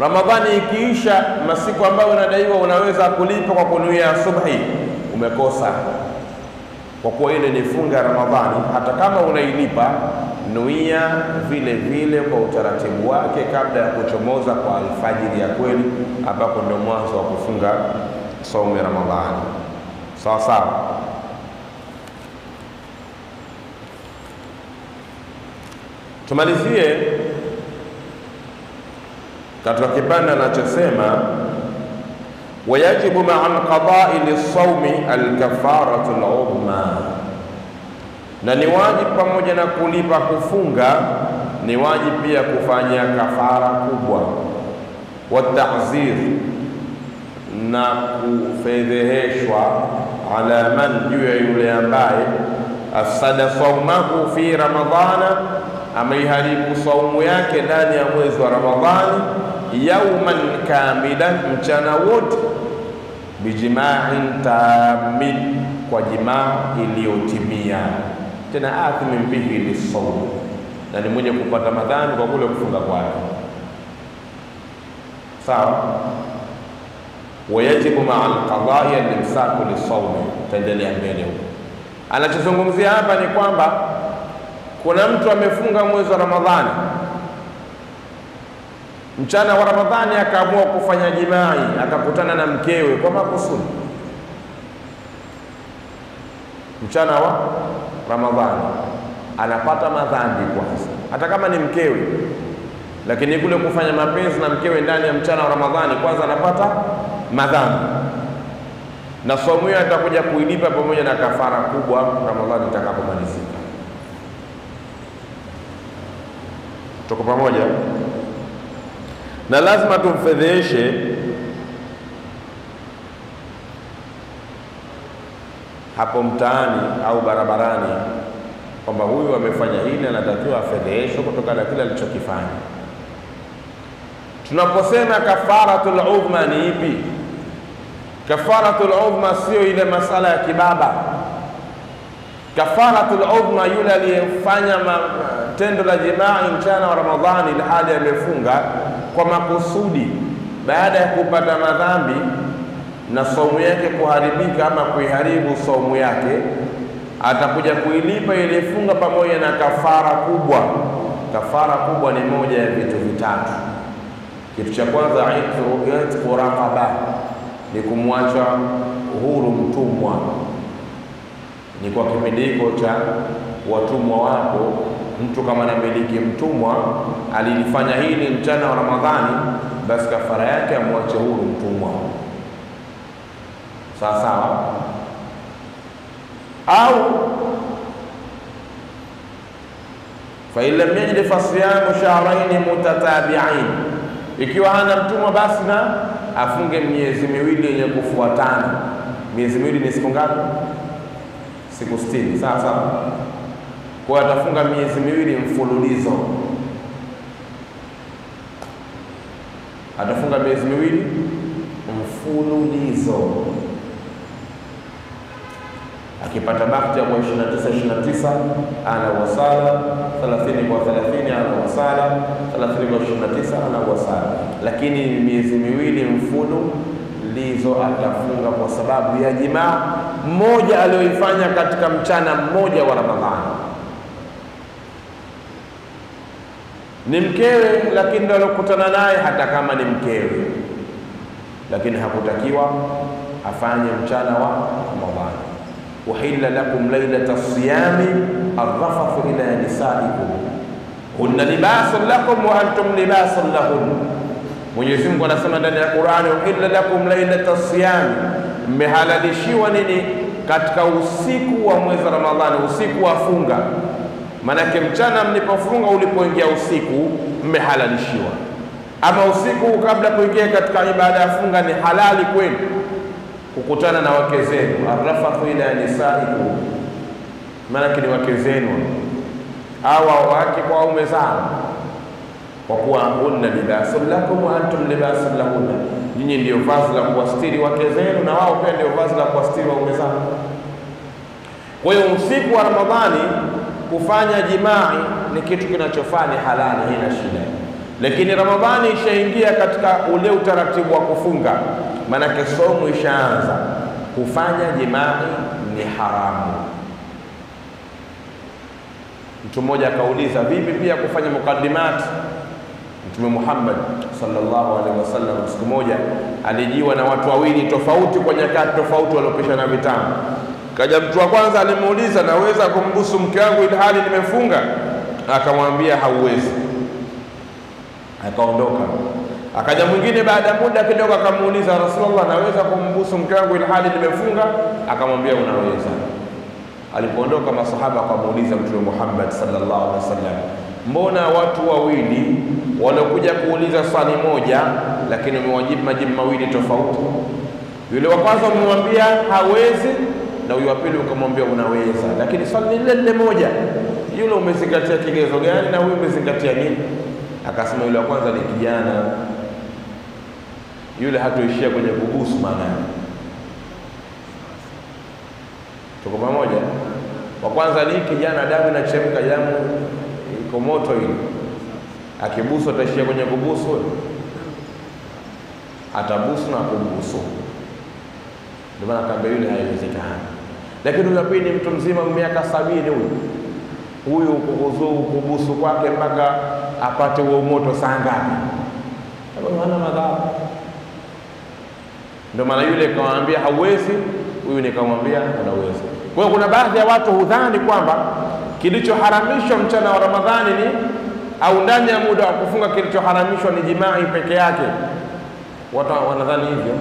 Ramadhani ikiisha, masiku ambayo unadaiwa unaweza kulipa kwa kunuia subhi, umekosa, kwa kuwa ile ni funga ya Ramadhani. Hata kama unailipa, nuia vile vile kwa utaratibu wake kabla ya kuchomoza kwa alfajiri ya kweli, ambapo ndio mwanzo wa kufunga saumu ya Ramadhani. Sawa sawa. Tumalizie katika kipande anachosema wayajibu maa alqadai lisaumi alkafaratu ludhma, na ni wajibu pamoja na kulipa kufunga, ni wajibu pia kufanya kafara kubwa, watahzir, na kufedheheshwa, ala man, juu ya yule ambaye afsada saumahu fi ramadhana ameiharibu saumu yake ndani ya mwezi wa Ramadhani, yauman kamilan, mchana wote, bijimain tamin, kwa jimaa iliyotimia, tena athimin bihi lisaumu, na ni mwenye kupata madhambi kwa kule kufunga kwake. Sawa. Wayajibu maa alqadai limsaku lisaumi, taendelea mbele huko. Anachozungumzia hapa ni kwamba kuna mtu amefunga mwezi wa Ramadhani, mchana wa Ramadhani akaamua kufanya jimai, akakutana na mkewe kwa makusudi mchana wa Ramadhani, anapata madhambi kwanza, hata kama ni mkewe, lakini kule kufanya mapenzi na mkewe ndani ya mchana wa Ramadhani, kwanza anapata madhambi. na somo hiyo atakuja kuilipa pamoja na kafara kubwa Ramadhani itakapomalizika. Tuko pamoja? Na lazima tumfedheheshe hapo mtaani au barabarani kwamba huyu amefanya hili, anatakiwa afedheheshwe kutokana na kile alichokifanya. Tunaposema kafaratul udhma ni ipi? Kafaratul udhma sio ile masala ya kibaba. Kafaratul udhma yule aliyefanya tendo la jimai mchana wa Ramadhani ilhali amefunga kwa makusudi, baada ya kupata madhambi na somu yake kuharibika ama kuiharibu somu yake, atakuja kuilipa ile funga pamoja na kafara kubwa. Kafara kubwa ni moja ya vitu vitatu. Kitu cha kwanza itqu raqaba, ni kumwacha huru mtumwa. Ni kwa kipindi hiko cha watumwa wako, mtu kama anamiliki mtumwa alilifanya hili mchana wa Ramadhani, basi kafara yake amwache huru mtumwa, sawa sawa. Au fain lam yajid fasiyamu shahraini mutatabiain ikiwa hana mtumwa basi na afunge miezi miwili yenye kufuatana. Miezi miwili ni siku ngapi? Siku sitini. Sawa sawa. Kwa atafunga miezi miwili mfululizo, atafunga miezi miwili mfululizo. Akipata bakti ya kwa 29 29 ana wasala 30 kwa 30 ana wasala 30 kwa 29 ana wasala, lakini miezi miwili mfululizo atafunga kwa sababu ya jimaa mmoja aliyoifanya katika mchana mmoja wa Ramadhani. Ni mkewe, lakini ndo alokutana naye, hata kama ni mkewe, lakini hakutakiwa afanye mchana wa Ramadhani. Uhilla lakum lailata siyami arrafathu ila nisaikum hunna libasun lakum wa antum libasun lahun. Mwenyezi Mungu anasema ndani ya Qur'ani, uhilla lakum lailata siyami, mmehalalishiwa nini katika usiku wa mwezi Ramadhani, usiku wa funga. Maanake mchana mlipofunga, ulipoingia usiku, mmehalalishiwa. Ama usiku kabla kuingia katika ibada ya funga, ni halali kwenu? Kukutana na wake zenu, arrafathu ila nisaikum, maanake ni wake zenu. Hawa, wake kwa waume zao, kwa kuwa hunna libasun lakum wa antum libasun lahunna, nyinyi ndio vazi la kuwastiri wake zenu na wao pia ndio vazi la kuwastiri waume zao. Kwa hiyo usiku wa Ramadhani kufanya jimai ni kitu kinachofaa, ni halali, haina shida. Lakini Ramadhani ishaingia katika ule utaratibu wa kufunga Manake somu ishaanza, kufanya jimai ni haramu. Mtu mmoja akauliza, vipi pia kufanya mukaddimat? Mtume Muhammad sallallahu alaihi wasallam siku moja alijiwa na watu wawili tofauti kwa nyakati tofauti waliopishana vitamu. Kaja mtu wa kwanza alimuuliza, naweza kumbusu mke wangu ilhali nimefunga? Akamwambia hauwezi, akaondoka. Akaja mwingine baada ya muda kidogo, akamuuliza Rasulullah, naweza kumbusu mke wangu ili hali nimefunga? Akamwambia unaweza. Alipoondoka masahaba akamuuliza Mtume Muhammad sallallahu alaihi wasallam, mbona watu wawili waliokuja kuuliza swali moja, lakini umewajibu majibu mawili tofauti? Yule wa kwanza umemwambia hawezi, na huyu wa pili ukamwambia unaweza, lakini swali ni lile lile moja. Yule umezingatia kigezo gani na huyu umezingatia nini? Akasema yule wa kwanza ni kijana yule hatuishia kwenye kubusu. Maana tuko pamoja. Wa kwanza ni kijana, damu inachemka, damu iko moto, ile akibusu ataishia kwenye kubusu, atabusu na kubusu. Ndio maana kaambia yule haiwezekani. Lakini huyu pili mtu mzima, miaka sabini, huyu huyu kubusu kwake mpaka apate huo moto saa ngapi? Hana madhara ndio maana yule kawambia hauwezi, huyu nikamwambia unaweza. Kwa hiyo kuna baadhi ya watu hudhani kwamba kilichoharamishwa mchana wa Ramadhani ni au ndani ya muda wa kufunga kilichoharamishwa ni jimai peke yake. Watu wanadhani hivyo.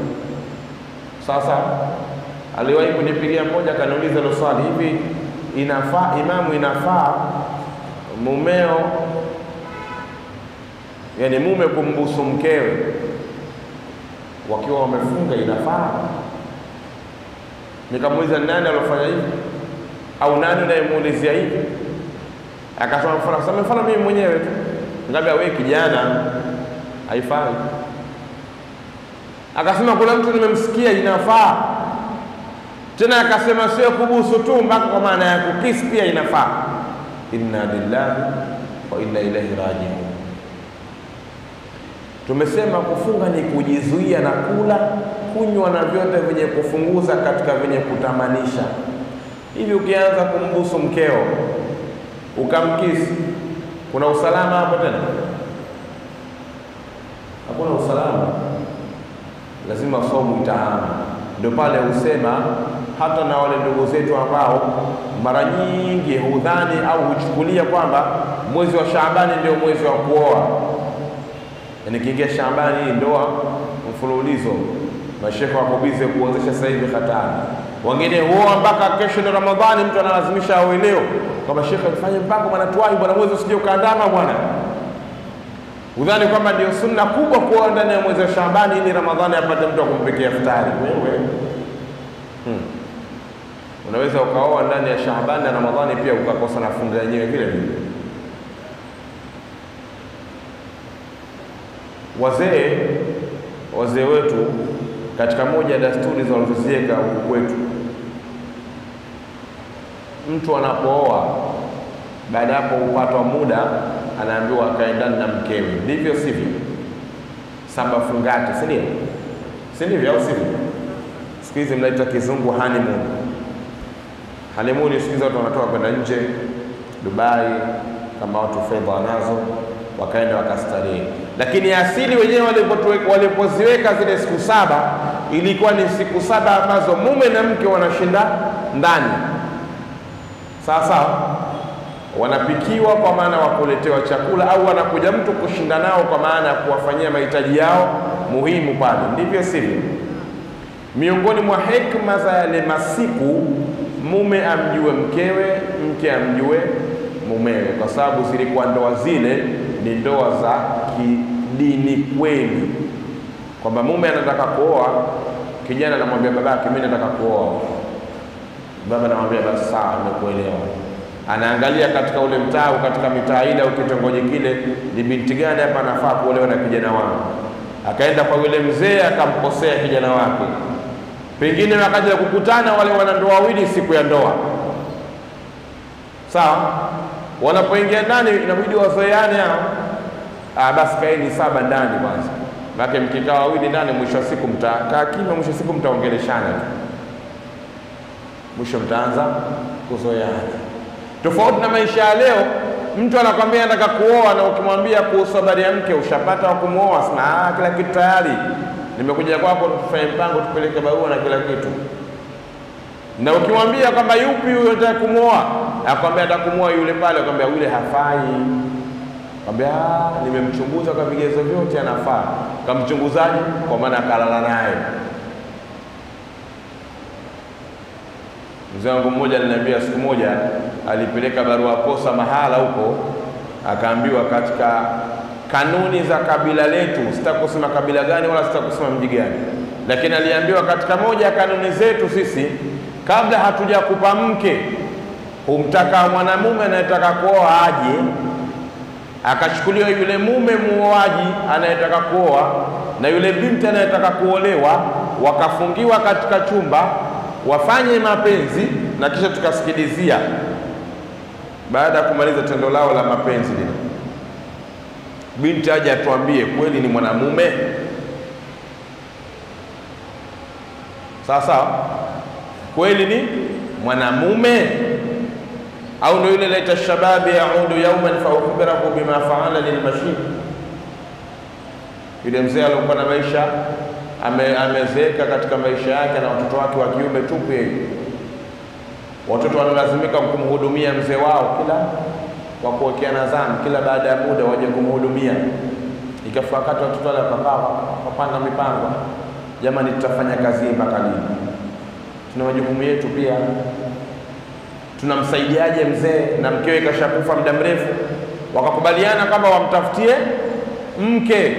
Sasa aliwahi kunipigia mmoja, akaniuliza hilo swali, hivi inafaa imamu, inafaa mumeo, yani mume kumbusu mkewe wakiwa wamefunga, inafaa? Nikamuuliza, nani alofanya hivi au nani unayemuulizia hivi? Akasema mfano, sasa mfano mimi mwenyewe tu. Ngambia wewe kijana, haifai. Akasema kuna mtu nimemsikia inafaa tena, akasema sio kubusu tu, mpaka kwa maana ya kukisi pia inafaa. Inna lillahi wa inna ilaihi rajiun. Tumesema kufunga ni kujizuia na kula, kunywa na vyote vyenye kufunguza katika vyenye kutamanisha. Hivi ukianza kumbusu mkeo ukamkisi, kuna usalama hapo tena? Hakuna usalama, lazima somu itahama. Ndio pale husema hata na wale ndugu zetu ambao mara nyingi hudhani au huchukulia kwamba mwezi wa Shaabani ndio mwezi wa kuoa, yaani kiingia Shaabani ndoa mfululizo. Mashekhe wako bize kuozesha sasa hivi hatari, wengine huoa mpaka kesho ndio Ramadhani, mtu analazimisha aoe leo, kwamba shekhe alifanya mpango bwana, tuwahi bwana, mwezi usije ukaandama bwana udhani kwamba ndio sunna kubwa kuoa ndani ya mwezi wa Shaabani ili Ramadhani apate mtu akumpekea iftari. Wewe hmm. Unaweza ukaoa ndani ya shahbani na Ramadhani pia ukakosa na funga yenyewe vile vile. Wazee wazee wetu katika moja ya dasturi za walizoziweka huku kwetu, mtu anapooa baada ya hapo hupatwa muda anaambiwa akae ndani na mkewe, ndivyo sivyo? Saba fungati, si ndio? Si ndivyo au sivyo? Siku hizi mnaita kizungu honeymoon. Honeymoon siku hizi watu wanatoka kwenda nje Dubai, kama watu fedha wanazo, wakaenda wakastarehe, lakini asili wenyewe walipoziweka zile siku saba ilikuwa ni siku saba ambazo mume na mke wanashinda ndani, sawa wanapikiwa kwa maana wa kuletewa chakula au wanakuja mtu kushinda nao kwa maana ya kuwafanyia mahitaji yao muhimu pale, ndivyo sivyo? Miongoni mwa hekima za yale masiku, mume amjue mkewe, mke amjue mumewe, kwa sababu zilikuwa ndoa zile ni ndoa za kidini kweli, kwamba mume anataka kuoa, kijana anamwambia babake, mimi nataka kuoa. Baba anamwambia basi sawa, nimekuelewa anaangalia katika ule mtaa katika mitaa ile au kitongoji kile, ni binti gani hapa anafaa kuolewa na kijana wangu. Akaenda kwa yule mzee akamkosea kijana wake, pengine wakati wakaja kukutana wale wanandoa wawili siku ya ndoa, sawa. Wanapoingia ndani, inabidi wazoeane hao. Ah, basi kaeni saba ndani kwanza, make mkikaa wawili ndani, mwisho wa siku mtakaa kimya, mwisho wa siku mtaongeleshana tu, mwisho mtaanza kuzoeana tofauti na maisha ya leo. Mtu anakwambia nataka kuoa, na ukimwambia kuhusu habari ya mke ushapata wa kumwoa, sema ah, kila kitu tayari, nimekuja kwako, tufanye mpango, tupeleke barua na kila kitu. Na ukimwambia kwamba yupi huyo nataka kumwoa, akwambia nataka kumwoa yule pale, akwambia yule hafai, akwambia nimemchunguza kwa vigezo vyote, anafaa. Kamchunguzaji kwa maana akalala naye. Mzee wangu mmoja aliniambia siku moja alipeleka barua posa mahala huko, akaambiwa katika kanuni za kabila letu, sitaki kusema kabila gani wala sitaki kusema mji gani, lakini aliambiwa katika moja ya kanuni zetu sisi, kabla hatujakupa mke, humtaka mwanamume anayetaka kuoa aje, akachukuliwa yule mume muoaji anayetaka kuoa na yule binti anayetaka kuolewa, wakafungiwa katika chumba wafanye mapenzi na kisha tukasikilizia. Baada ya kumaliza tendo lao la mapenzi lile, binti aje atuambie kweli ni mwanamume sawa, kweli ni mwanamume au ndio yule laita shababi yaudu yauman fa ukhbirahu bima faala lilmashib. Yule mzee aliokuwa na maisha ame, amezeeka katika maisha yake na watoto wake wa kiume tupu yeye. Watoto wanalazimika kumhudumia mzee wao kila kwa kuwekea nadhamu, kila baada ya muda waje kumhudumia. Ikafika wakati watoto wale wakakaa wapanga mipango, jamani, tutafanya kazi hii mpaka lini? tuna majukumu yetu pia. Tunamsaidiaje mzee na mkewe kashakufa muda mrefu? Wakakubaliana kwamba wamtafutie mke.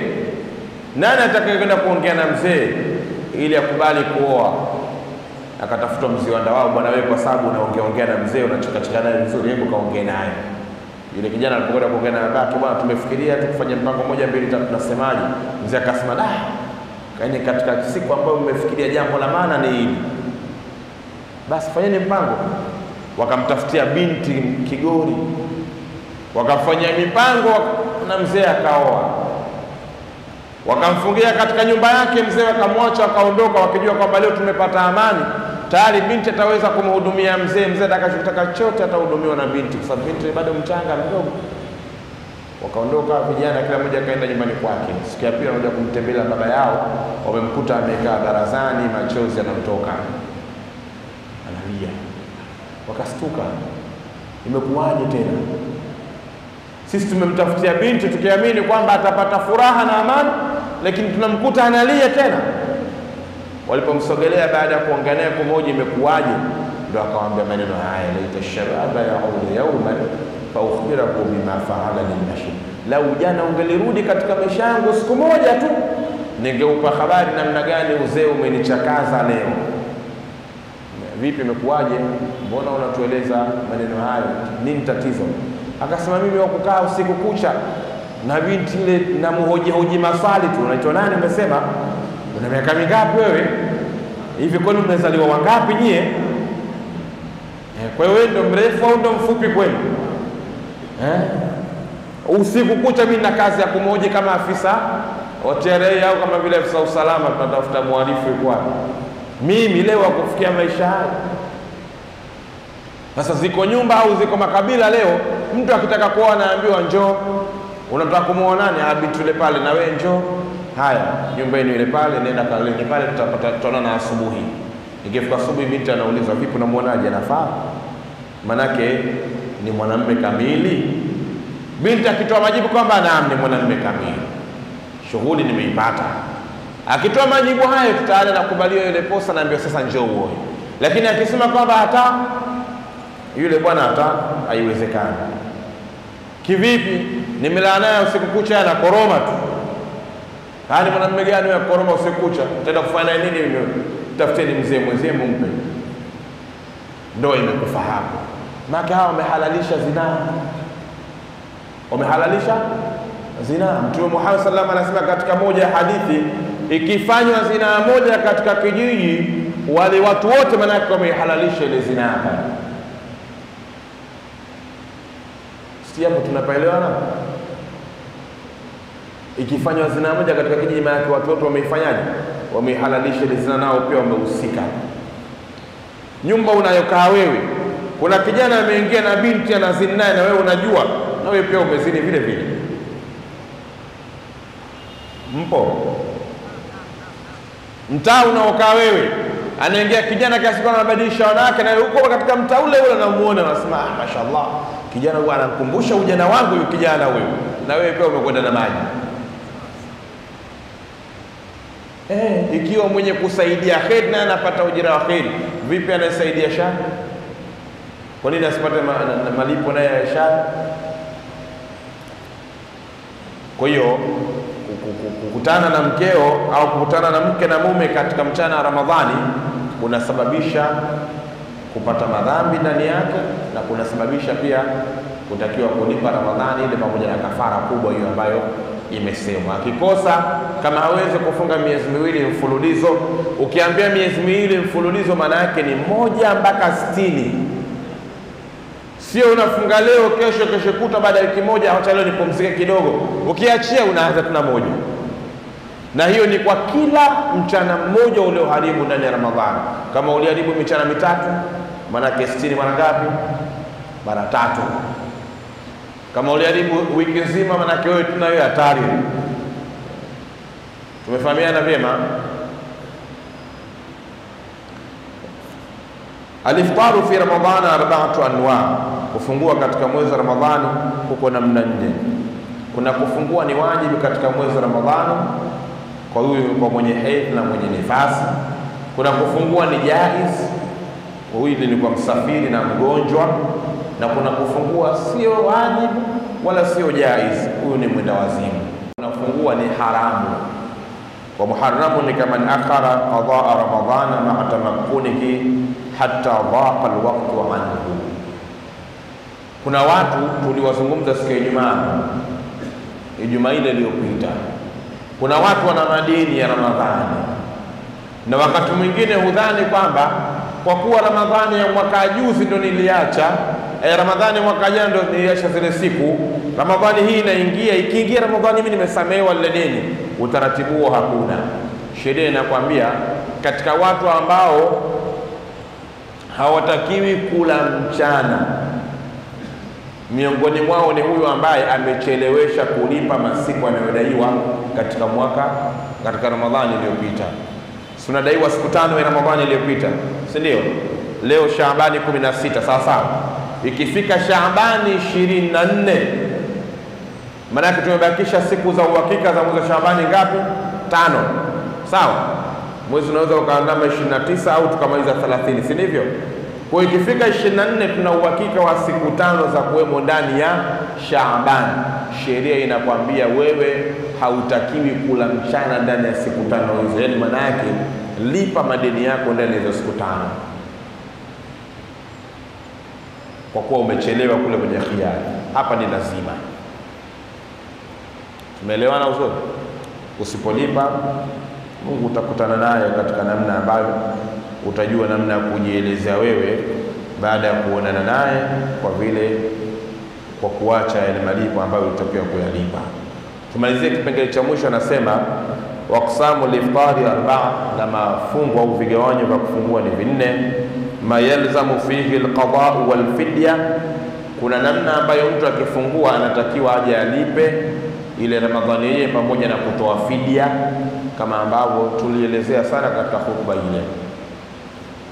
Nani atakayekwenda kuongea na mzee ili akubali kuoa? Akatafutwa mziwanda wao, bwana wewe, kwa sababu unaongeaongea na mzee unachekacheka naye vizuri, hebu kaongee naye. Yule kijana alipokwenda kuongea na babake, bwana, tumefikiria tukufanya mpango moja mbili tatu, tunasemaje? Mzee akasema da, yaani katika siku ambayo mmefikiria jambo la maana ni hili, basi fanyeni mpango. Wakamtafutia binti Kigori, wakafanya mipango na mzee akaoa. Wakamfungia katika nyumba yake mzee, wakamwacha wakaondoka, wakijua kwamba leo tumepata amani tayari, binti ataweza kumhudumia mzee. Mzee atakachotaka chote atahudumiwa na binti, kwa sababu binti bado mchanga mdogo. Wakaondoka vijana, kila mmoja akaenda nyumbani kwake. Siku ya pili wanakuja kumtembelea baba yao, wamemkuta amekaa barazani, machozi yanamtoka, analia. Wakastuka, imekuwaje tena? Sisi tumemtafutia binti tukiamini kwamba atapata furaha na amani, lakini tunamkuta analia tena. Walipomsogelea baada ya kuongelea kumoja, imekuwaje? Ndo akawaambia maneno haya, laita shababa yaudu yauman faukhbirahu bima faala linashi lau jana ungelirudi katika maisha yangu siku moja tu, ningeupa habari namna gani uzee umenichakaza leo. Vipi, imekuwaje? Mbona unatueleza maneno hayo? Nini tatizo? Akasema mimi wakukaa usiku kucha na binti ile na muhoji hoji maswali tu. Unaitwa nani? Umesema una miaka mingapi wewe? Hivi kwani mmezaliwa wangapi nyie? Eh, kwa hiyo wewe ndo mrefu au ndo mfupi kweli? Eh? Usiku kucha mimi na kazi ya kumoji kama afisa wa TRA au kama vile afisa usalama, tunatafuta mhalifu kwa? Mimi leo akufikia maisha haya sasa ziko nyumba au ziko makabila leo, mtu akitaka kuoa anaambiwa njoo. Unataka kumuoa nani? Abitule pale, na wewe njoo. Haya, nyumba yenu ile pale, nenda kaleni pale, tutapata tutaonana asubuhi. Ikifika asubuhi, binti anauliza vipi, unamuonaje? Anafaa? Manake ni mwanamume kamili. Binti akitoa majibu kwamba naam, ni mwanamume kamili, shughuli nimeipata. Akitoa majibu hayo, tutaana nakubaliwa ile posa, naambiwa sasa njoo uoe. Lakini akisema kwamba hata yule bwana hata haiwezekani. Kivipi? nimelala naye usiku kucha, anakoroma tu. Hadi mwanamume gani wa akoroma usiku kucha? Utaenda kufanya nini? Tafuteni mzee mwenzie mumpe. Ndoa imekufa hapo, hawa wamehalalisha zinaa, wamehalalisha zinaa. Mtume Muhammad alaihi wasallam katika moja ya hadithi, ikifanywa zinaa moja katika kijiji, wale watu wote manake wameihalalisha ile zinaa Si hapo tunapaelewana? Ikifanywa zina moja katika kijiji, maana watu wote wameifanyaje? Wameihalalisha ile zina, nao pia wamehusika. Nyumba unayokaa wewe, kuna kijana ameingia na binti anazini naye, na wewe unajua, na wewe pia umezini vile vile. Mpo mtaa unaokaa wewe, anaingia kijana kiasi kwamba anabadilisha wanawake, na huko katika mtaa ule ule, unamuona anasema ah, mashallah kijana huyu anakumbusha ujana wangu, huyu kijana huyu, na wewe pia umekwenda na maji eh. Ikiwa mwenye kusaidia kheri naye anapata ujira wa kheri, vipi anasaidia shari? Kwa nini asipate ma, na, na malipo naye ya shari? Kwa hiyo kukutana na mkeo au kukutana na mke na mume katika mchana wa Ramadhani kunasababisha kupata madhambi ndani yake na kunasababisha pia kutakiwa kulipa Ramadhani ile pamoja na kafara kubwa hiyo ambayo imesemwa. Akikosa kama hawezi kufunga miezi miwili mfululizo, ukiambia miezi miwili mfululizo, maana yake ni moja mpaka sitini. Sio unafunga leo, kesho, kesho kuta, baada ya wiki moja, acha leo nipumzike kidogo, ukiachia unaanza tena moja na hiyo ni kwa kila mchana mmoja ulioharibu ndani ya Ramadhani. Kama uliharibu michana mitatu, maanake sitini mara ngapi? Mara tatu. Kama uliharibu wiki nzima, manake wewe tuna hiyo hatari. Tumefahamiana vyema? Aliftaru fi Ramadhani arbaatu anwa, kufungua katika mwezi wa Ramadhani huko namna nne. Kuna kufungua ni wajibu katika mwezi wa Ramadhani kwa huyu kwa mwenye hedhi na mwenye nifasi. Kuna kufungua ni jaiz huyu ni kwa msafiri na mgonjwa, na kuna kufungua sio wajibu wala sio jaiz. Huyu ni mwenda wazimu, unafungua ni haramu. Wa muharamu ni kama akhara qadaa ramadhana maa tamakkunihi hatta dhaqa alwaqtu anhu. Kuna watu tuliwazungumza siku ya Ijumaa, Ijumaa ile iliyopita, kuna watu wana madeni ya Ramadhani na wakati mwingine hudhani kwamba kwa kuwa Ramadhani ya mwaka juzi ndo niliacha eh, Ramadhani mwaka jana ndio niliacha zile siku, Ramadhani hii inaingia, ikiingia Ramadhani mimi nimesamehewa lile deni. Utaratibu huo hakuna. Sheria inakwambia katika watu ambao hawatakiwi kula mchana, miongoni mwao ni huyu ambaye amechelewesha kulipa masiku anayodaiwa katika mwaka, katika Ramadhani iliyopita tunadaiwa siku tano ya Ramadhani iliyopita, si ndio? Leo Shaabani kumi na sita sawa sawa. Ikifika Shaabani ishirini na nne maanake tumebakisha siku za uhakika za mwezi wa Shaabani ngapi? Tano, sawa. Mwezi unaweza ukaandama ishirini na tisa au tukamaliza thelathini, si ndivyo? Kwa ikifika ishirini na nne tuna uhakika wa siku tano za kuwemo ndani ya Shaabani. Sheria inakwambia wewe hautakiwi kula mchana ndani ya siku tano hizo, yaani maana yake lipa madeni yako ndani ya hizo siku tano, kwa kuwa umechelewa kule kwenye khiari. Hapa ni lazima. Tumeelewana uzuri? Usipolipa Mungu utakutana naye katika namna ambayo utajua namna ya kujielezea wewe baada ya kuonana naye, kwa vile kwa kuacha yale malipo ambayo utakiwa kuyalipa. Tumalizie kipengele cha mwisho, anasema waqsamu liftari arbaa, na mafungo au vigawanyo vya kufungua ni vinne. Ma yalzamu fihi alqadau walfidya, kuna namna ambayo mtu akifungua anatakiwa aje alipe ile Ramadhani yeye pamoja na kutoa fidia, kama ambavyo tulielezea sana katika hutuba ile.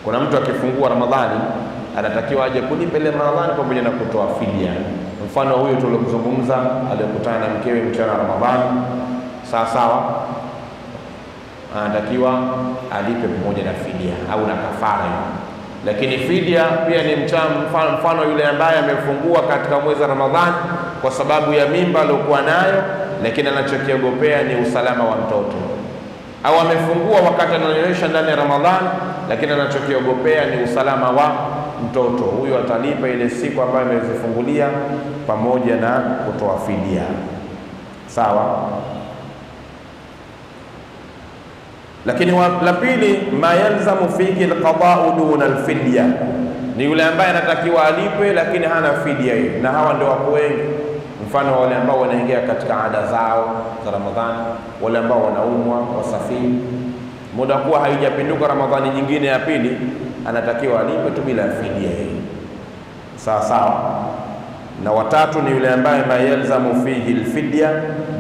Kuna mtu akifungua Ramadhani anatakiwa aje kulipa ile Ramadhani pamoja na kutoa fidia. Mfano huyo tuliomzungumza aliyokutana na mkewe mchana Ramadhani, sawa sawa, anatakiwa alipe pamoja na fidia au na kafara hiyo. Lakini fidia pia ni mfano, mfano yule ambaye amefungua katika mwezi wa Ramadhani kwa sababu ya mimba aliyokuwa nayo, lakini anachokiogopea ni usalama wa mtoto, au amefungua wakati ananyonyesha ndani ya Ramadhani, lakini anachokiogopea ni usalama wa mtoto. Huyo atalipa ile siku ambayo amezifungulia pamoja na kutoa fidia, sawa. Lakini la pili, ma yalzamu fihi alqadau duna alfidya, ni yule ambaye anatakiwa alipe lakini hana fidia hiyo, na hawa ndio wako wengi. Mfano wale ambao wanaingia katika ada zao za Ramadhani, wale ambao wanaumwa, wasafiri, muda kuwa haijapinduka Ramadhani nyingine ya pili, anatakiwa alipe tu bila fidia hiyo, sawa sawa. Na watatu ni yule ambaye mayalzamu fihi alfidya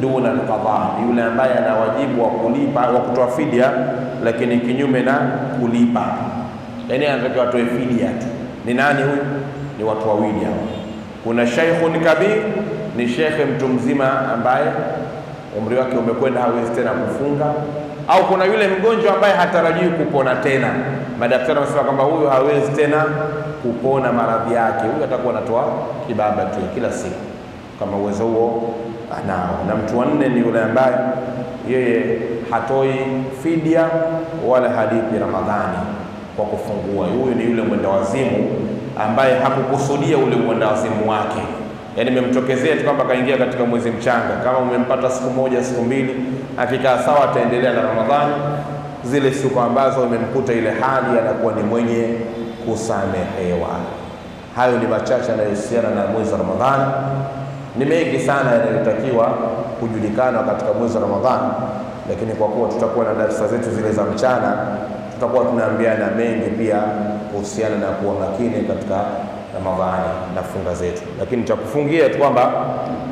duna alqada, ni yule ambaye ana wajibu wa kulipa wa kutoa fidia, lakini kinyume na kulipa, yaani anatakiwa atoe fidia tu. Ni nani huyu? Ni watu wawili hao. Kuna sheikhun kabir ni shekhe mtu mzima ambaye umri wake umekwenda, hawezi tena kufunga, au kuna yule mgonjwa ambaye hatarajii kupona tena. Madaktari wamesema kwamba huyu hawezi tena kupona maradhi yake, huyu atakuwa anatoa kibaba tu kila siku, kama uwezo huo anao. Na mtu wa nne ni yule ambaye yeye hatoi fidia wala halipi Ramadhani kwa kufungua. Huyu ni yule mwenda wazimu ambaye hakukusudia ule mwenda wazimu wake yaani imemtokezea tu kwamba kaingia katika mwezi mchanga. Kama umempata siku moja siku mbili, akikaa sawa, ataendelea na Ramadhani. Zile siku ambazo imemkuta ile hali, anakuwa ni mwenye kusamehewa. Hayo ni machache yanayohusiana na mwezi wa Ramadhani. Ni mengi sana yanayotakiwa kujulikana katika mwezi wa Ramadhani, lakini kwa kuwa tutakuwa na darasa zetu zile za mchana, tutakuwa tunaambiana mengi pia kuhusiana na kuwa makini katika Ramadhani na funga zetu. Lakini cha kufungia tu kwamba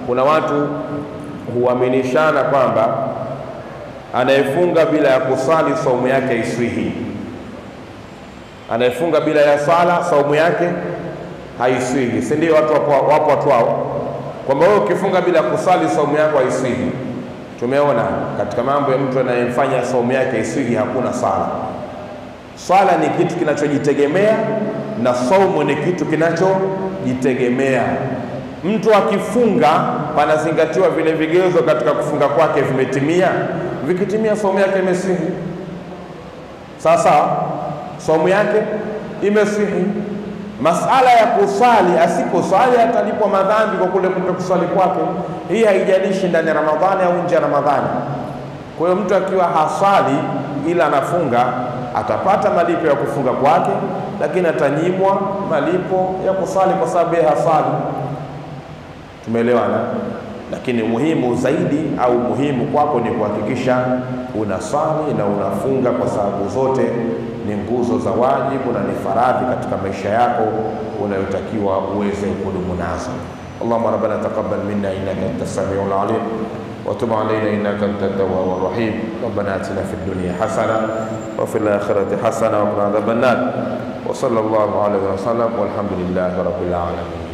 kuna watu huaminishana kwamba anayefunga bila ya kusali saumu yake iswihi, anayefunga bila ya sala saumu yake haiswihi, si ndio? Watu wapo, wapo watu wao kwamba wewe ukifunga bila kusali saumu yako haiswihi. Tumeona katika mambo ya mtu anayemfanya saumu yake iswihi, hakuna sala. Swala ni kitu kinachojitegemea na saumu ni kitu kinachojitegemea. Mtu akifunga, panazingatiwa vile vigezo katika kufunga kwake vimetimia. Vikitimia, saumu yake imeswihi Sawa sawa, saumu yake imesihi. Masala ya kusali, asiposali atalipwa madhambi kwa kule kutokusali kwake. Hii haijalishi ndani ya Ramadhani au nje ya Ramadhani. Kwa hiyo mtu akiwa hasali ila anafunga atapata malipo ya kufunga kwake, lakini atanyimwa malipo ya kusali kwa sababu hasali. Tumeelewana? lakini muhimu zaidi au muhimu kwako ni kuhakikisha unaswali na unafunga, kwa sababu zote ni nguzo za wajibu na ni faradhi katika maisha yako unayotakiwa uweze kudumu nazo. Allahumma rabbana taqabbal minna innaka antas samiul alim wa tub alayna innaka antat tawwabur rahim. Rabbana atina fid dunya hasana wa fil akhirati hasana wa qina adhaban nar. Wa sallallahu alayhi wa sallam walhamdulillahi rabbil alamin.